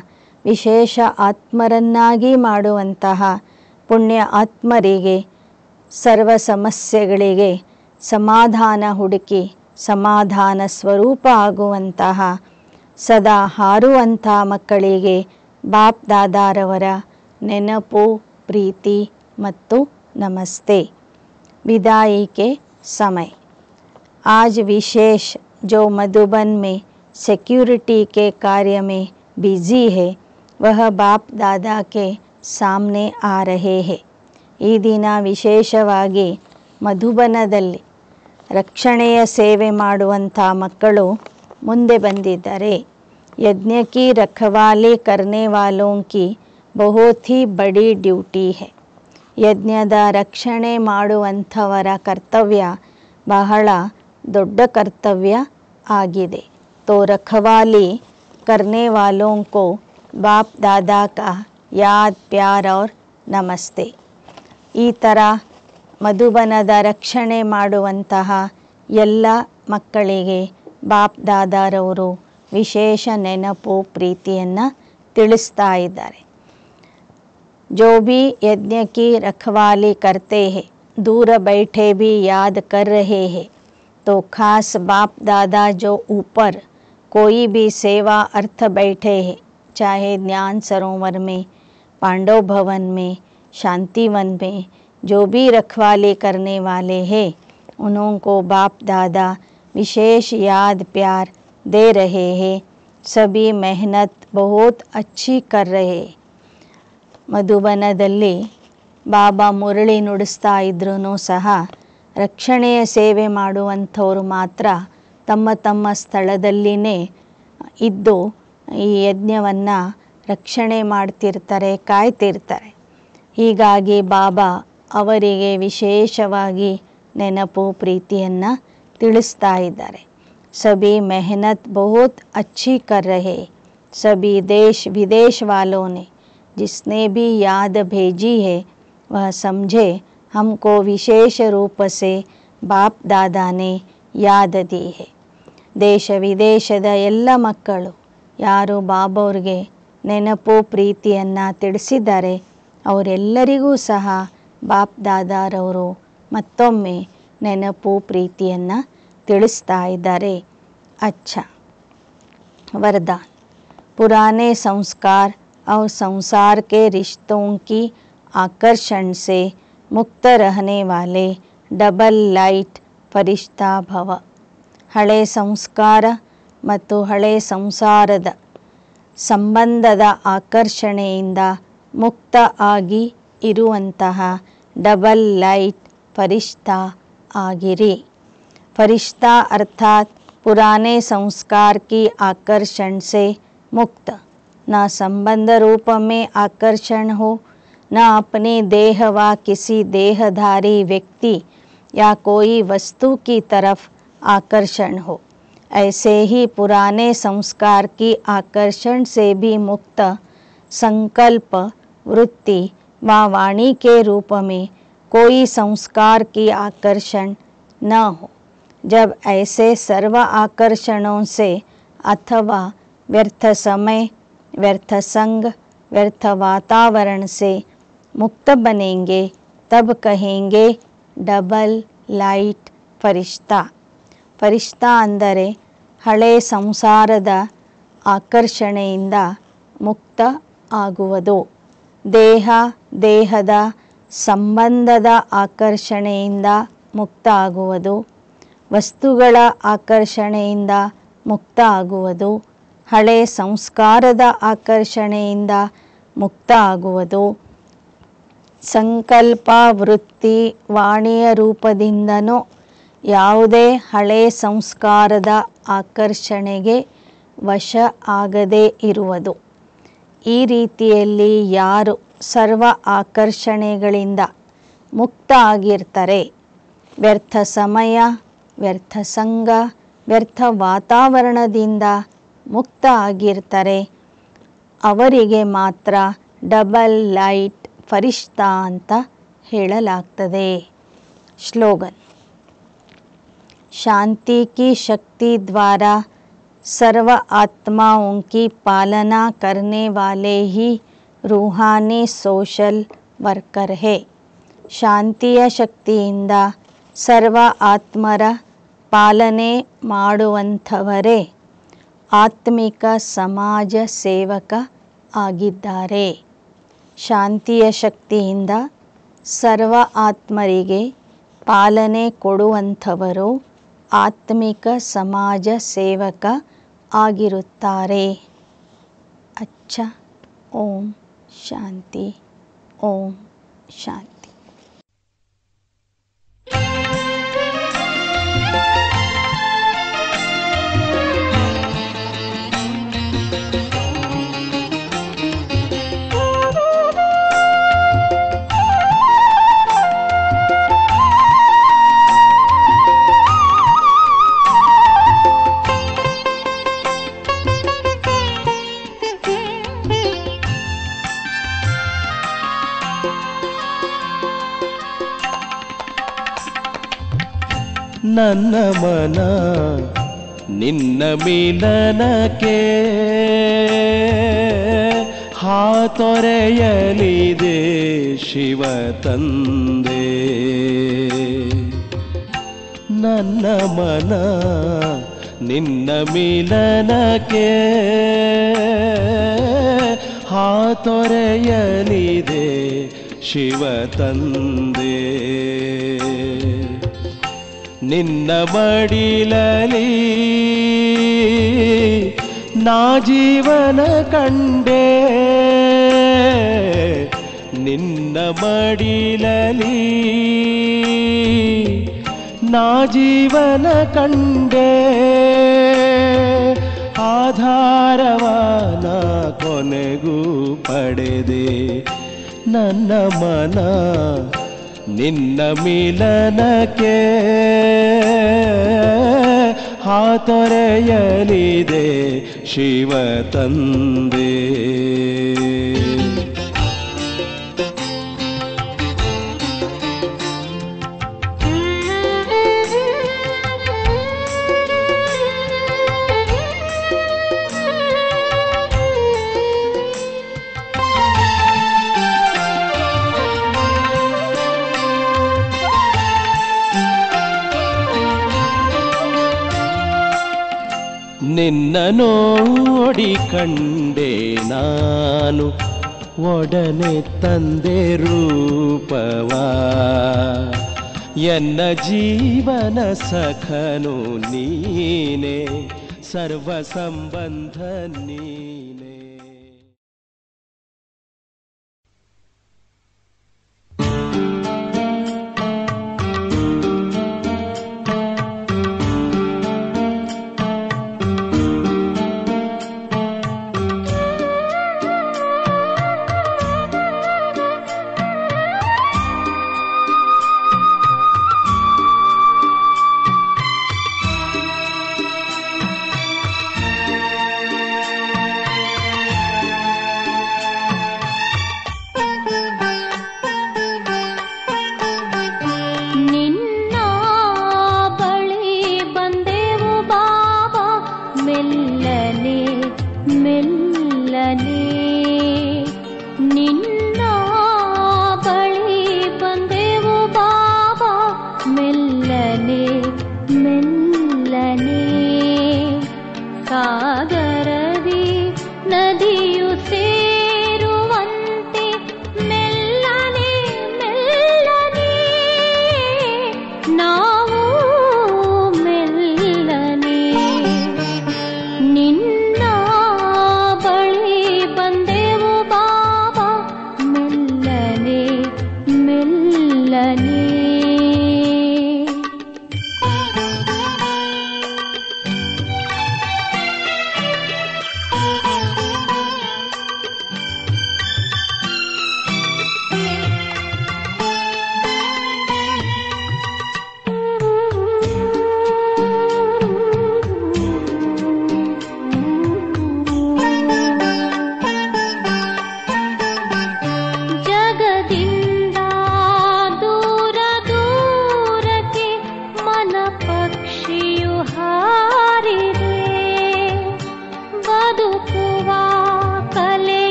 ವಿಶೇಷ ಆತ್ಮರನ್ನಾಗಿ ಮಾಡುವಂತಹ ಪುಣ್ಯ ಆತ್ಮರಿಗೆ ಸರ್ವ ಸಮಸ್ಯೆಗಳಿಗೆ ಸಮಾಧಾನ ಹುಡುಕಿ ಸಮಾಧಾನ ಸ್ವರೂಪ ಆಗುವಂತಹ ಸದಾ ಹಾರುವಂಥ ಮಕ್ಕಳಿಗೆ ಬಾಪ್ ದಾದಾರವರ ನೆನಪು ಪ್ರೀತಿ ಮತ್ತು ನಮಸ್ತೆ विदाई के समय आज विशेष जो मधुबन में सिक्योरिटी के कार्य में बिजी है वह बाप दादा के सामने आ रहे हैं ಈ ದಿನ ವಿಶೇಷವಾಗಿ ಮಧುಬನದಲ್ಲಿ ರಕ್ಷಣೆಯ ಸೇವೆ ಮಾಡುವಂಥ ಮಕ್ಕಳು ಮುಂದೆ ಬಂದಿದ್ದಾರೆ ಯಜ್ಞ ಕಿ ರಖವಾಲಿ ಕರ್ನೆ ವಾಲೋಂ ಕಿ ಬಹುತ್ ಹಿ ಬಡಿ ಡ್ಯೂಟಿ ಹೈ ಯಜ್ಞದ ರಕ್ಷಣೆ ಮಾಡುವಂಥವರ ಕರ್ತವ್ಯ ಬಹಳ ದೊಡ್ಡ ಕರ್ತವ್ಯ ಆಗಿದೆ ತೋ ರಖವಾಲಿ ಕರ್ನೆ ವಾಲೋಂ ಕೋ ಬಾಪ್ ದಾದಾ ಕಾ ಯಾದ್ ಪ್ಯಾರ್ ಔರ್ ನಮಸ್ತೆ ಈ ಥರ ಮಧುಬನದ ರಕ್ಷಣೆ ಮಾಡುವಂತಹ ಎಲ್ಲ ಮಕ್ಕಳಿಗೆ ಬಾಪ್ ದಾದಾರವರು ವಿಶೇಷ ನೆನಪು ಪ್ರೀತಿಯನ್ನು ತಿಳಿಸ್ತಾ ಇದ್ದಾರೆ जो भी यज्ञ की रखवाली करते हैं दूर बैठे भी याद कर रहे हैं तो खास बाप दादा जो ऊपर कोई भी सेवा अर्थ बैठे हैं चाहे ज्ञान सरोवर में पांडव भवन में शांतिवन में जो भी रखवाली करने वाले हैं उन्हों को बाप दादा विशेष याद प्यार दे रहे हैं सभी मेहनत बहुत अच्छी कर रहे हैं ಮಧುಬನದಲ್ಲಿ ಬಾಬಾ ಮುರಳಿ ನುಡಿಸ್ತಾ ಇದ್ರೂ ಸಹ ರಕ್ಷಣೆಯ ಸೇವೆ ಮಾಡುವಂಥವ್ರು ಮಾತ್ರ ತಮ್ಮ ತಮ್ಮ ಸ್ಥಳದಲ್ಲಿನೇ ಇದ್ದು ಈ ಯಜ್ಞವನ್ನು ರಕ್ಷಣೆ ಮಾಡ್ತಿರ್ತಾರೆ ಕಾಯ್ತಿರ್ತಾರೆ ಹೀಗಾಗಿ ಬಾಬಾ ಅವರಿಗೆ ವಿಶೇಷವಾಗಿ ನೆನಪು ಪ್ರೀತಿಯನ್ನು ತಿಳಿಸ್ತಾ ಇದ್ದಾರೆ ಸಭಿ ಮೆಹನತ್ ಬಹುತ್ ಅಚ್ಚಿ ಕರ್ ರಹೆ ಸಭಿ ದೇಶ ವಿದೇಶ ವಾಲೋನೆ जिसने भी याद भेजी है वह समझे हमको विशेष रूप से ಬಾಪ್ ದಾದಾನೆ ಯಾದ ದಿ ಹೇ ದೇಶ ವಿದೇಶದ ಎಲ್ಲ ಮಕ್ಕಳು ಯಾರು ಬಾಬವ್ರಿಗೆ ನೆನಪು ಪ್ರೀತಿಯನ್ನು ತಿಳಿಸಿದ್ದಾರೆ ಅವರೆಲ್ಲರಿಗೂ ಸಹ ಬಾಪ್ ದಾದಾರವರು ಮತ್ತೊಮ್ಮೆ ನೆನಪು ಪ್ರೀತಿಯನ್ನು ತಿಳಿಸ್ತಾ ಇದ್ದಾರೆ ಅಚ್ಚ वरदान पुराने संस्कार और संसार के रिश्तों की आकर्षण से मुक्त रहने वाले ಡಬಲ್ ಲೈಟ್ ಫರಿಷ್ಠಾ ಭವ ಹಳೆ ಸಂಸ್ಕಾರ ಮತ್ತು ಹಳೆ ಸಂಸಾರದ ಸಂಬಂಧದ ಆಕರ್ಷಣೆಯಿಂದ ಮುಕ್ತ ಆಗಿ ಇರುವಂತಹ ಡಬಲ್ ಲೈಟ್ ಫರಿಷ್ಠಾ ಆಗಿರಿ फरिश्ता अर्थात पुराने संस्कार की आकर्षण से मुक्त न संबंध रूप में आकर्षण हो न अपने देह व किसी देहधारी व्यक्ति या कोई वस्तु की तरफ आकर्षण हो। ऐसे ही पुराने संस्कार की आकर्षण से भी मुक्त संकल्प, वृत्ति व वाणी के रूप में कोई संस्कार की आकर्षण न हो। जब ऐसे सर्व आकर्षणों से अथवा व्यर्थ समय, व्यर्थ संग, व्यर्थ वातावरण से मुक्त बनेंगे, तब कहेंगे, डबल लाइट फरिश्ता। ಫರಿಷ್ಠಾ ಅಂದರೆ ಹಳೆ ಸಂಸಾರದ ಆಕರ್ಷಣೆಯಿಂದ ಮುಕ್ತ ಆಗುವುದು. ದೇಹ, ದೇಹದ ಸಂಬಂಧದ ಆಕರ್ಷಣೆಯಿಂದ ಮುಕ್ತ ಆಗುವುದು. ವಸ್ತುಗಳ ಆಕರ್ಷಣೆಯಿಂದ ಮುಕ್ತ ಆಗುವುದು. ಹಳೆ ಸಂಸ್ಕಾರದ ಆಕರ್ಷಣೆಯಿಂದ ಮುಕ್ತ ಆಗುವುದು. ಸಂಕಲ್ಪ ವೃತ್ತಿ ವಾಣಿಯ ರೂಪದಿಂದನೂ ಯಾವುದೇ ಹಳೆ ಸಂಸ್ಕಾರದ ಆಕರ್ಷಣೆಗೆ ವಶ ಆಗದೇ ಇರುವುದು. ಈ ರೀತಿಯಲ್ಲಿ ಯಾರು ಸರ್ವ ಆಕರ್ಷಣೆಗಳಿಂದ ಮುಕ್ತ ಆಗಿರ್ತಾರೆ? ವ್ಯರ್ಥ ಸಮಯ, ವ್ಯರ್ಥ ಸಂಘ, ವ್ಯರ್ಥ ವಾತಾವರಣದಿಂದ ಮುಕ್ತ ಆಗಿರ್ತಾರೆ. ಅವರಿಗೆ ಮಾತ್ರ ಡಬಲ್ ಲೈಟ್ ಫರಿಷ್ಠಾ ಅಂತ ಹೇಳಲಾಗ್ತದೆ. ಸ್ಲೋಗನ್ शांति की शक्ति द्वारा सर्व आत्माओं की पालना करने वाले ही रूहानी सोशल ವರ್ಕರ್ ಹೇ ಶಾಂತಿಯ ಶಕ್ತಿಯಿಂದ ಸರ್ವ ಆತ್ಮರ ಪಾಲನೆ ಮಾಡುವಂಥವರೇ ಆತ್ಮಿಕ ಸಮಾಜ ಸೇವಕ ಆಗಿದ್ದಾರೆ ಶಾಂತಿಯ ಶಕ್ತಿಯಿಂದ ಸರ್ವ ಆತ್ಮರಿಗೆ ಪಾಲನೆ ಕೊಡುವಂಥವರು ಆತ್ಮಿಕ ಸಮಾಜ ಸೇವಕ ಆಗಿರುತ್ತಾರೆ. ಅಚ್ಚ. ಓಂ ಶಾಂತಿ. ಓಂ ಶಾಂತಿ. ನನ್ನ ಮನ ನಿನ್ನ ಮಿಲನಕ್ಕೆ ಹಾತೊರೆಯಲಿದೆ ಶಿವ ತಂದೆ. ನನ್ನ ಮನ ನಿನ್ನ ಮಿಲನಕ್ಕೆ ಹಾತೊರೆಯಲಿದೆ ಶಿವ ತಂದೆ. ನಿನ್ನ ಮಡಿಲಲಿ ನಾ ಜೀವನ ಕಂಡೆ. ನಿನ್ನ ಮಡಿಲಲಿ ನಾ ಜೀವನ ಕಂಡೆ. ಆಧಾರವಾನ ಕೊನೆಗೂ ಪಡೆದೆ ನನ್ನ ಮನ ನಿನ್ನ ಮಿಲನಕ್ಕೆ ಹಾತೊರೆಯಲಿದೆ ಶಿವ ತಂದೆ. ನಿನ್ನ ನೋಡಿ ಕಂಡೆ ನಾನು. ಒಡನೆ ತಂದೆ ರೂಪವಾ. ಎನ್ನ ಜೀವನ ಸಖನು ನೀನೆ. ಸರ್ವ ಸಂಬಂಧ ನೀನೆ.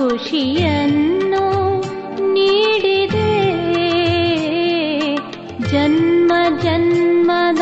ಖುಷಿಯನ್ನು ನೀಡಿದೆ. ಜನ್ಮ ಜನ್ಮದ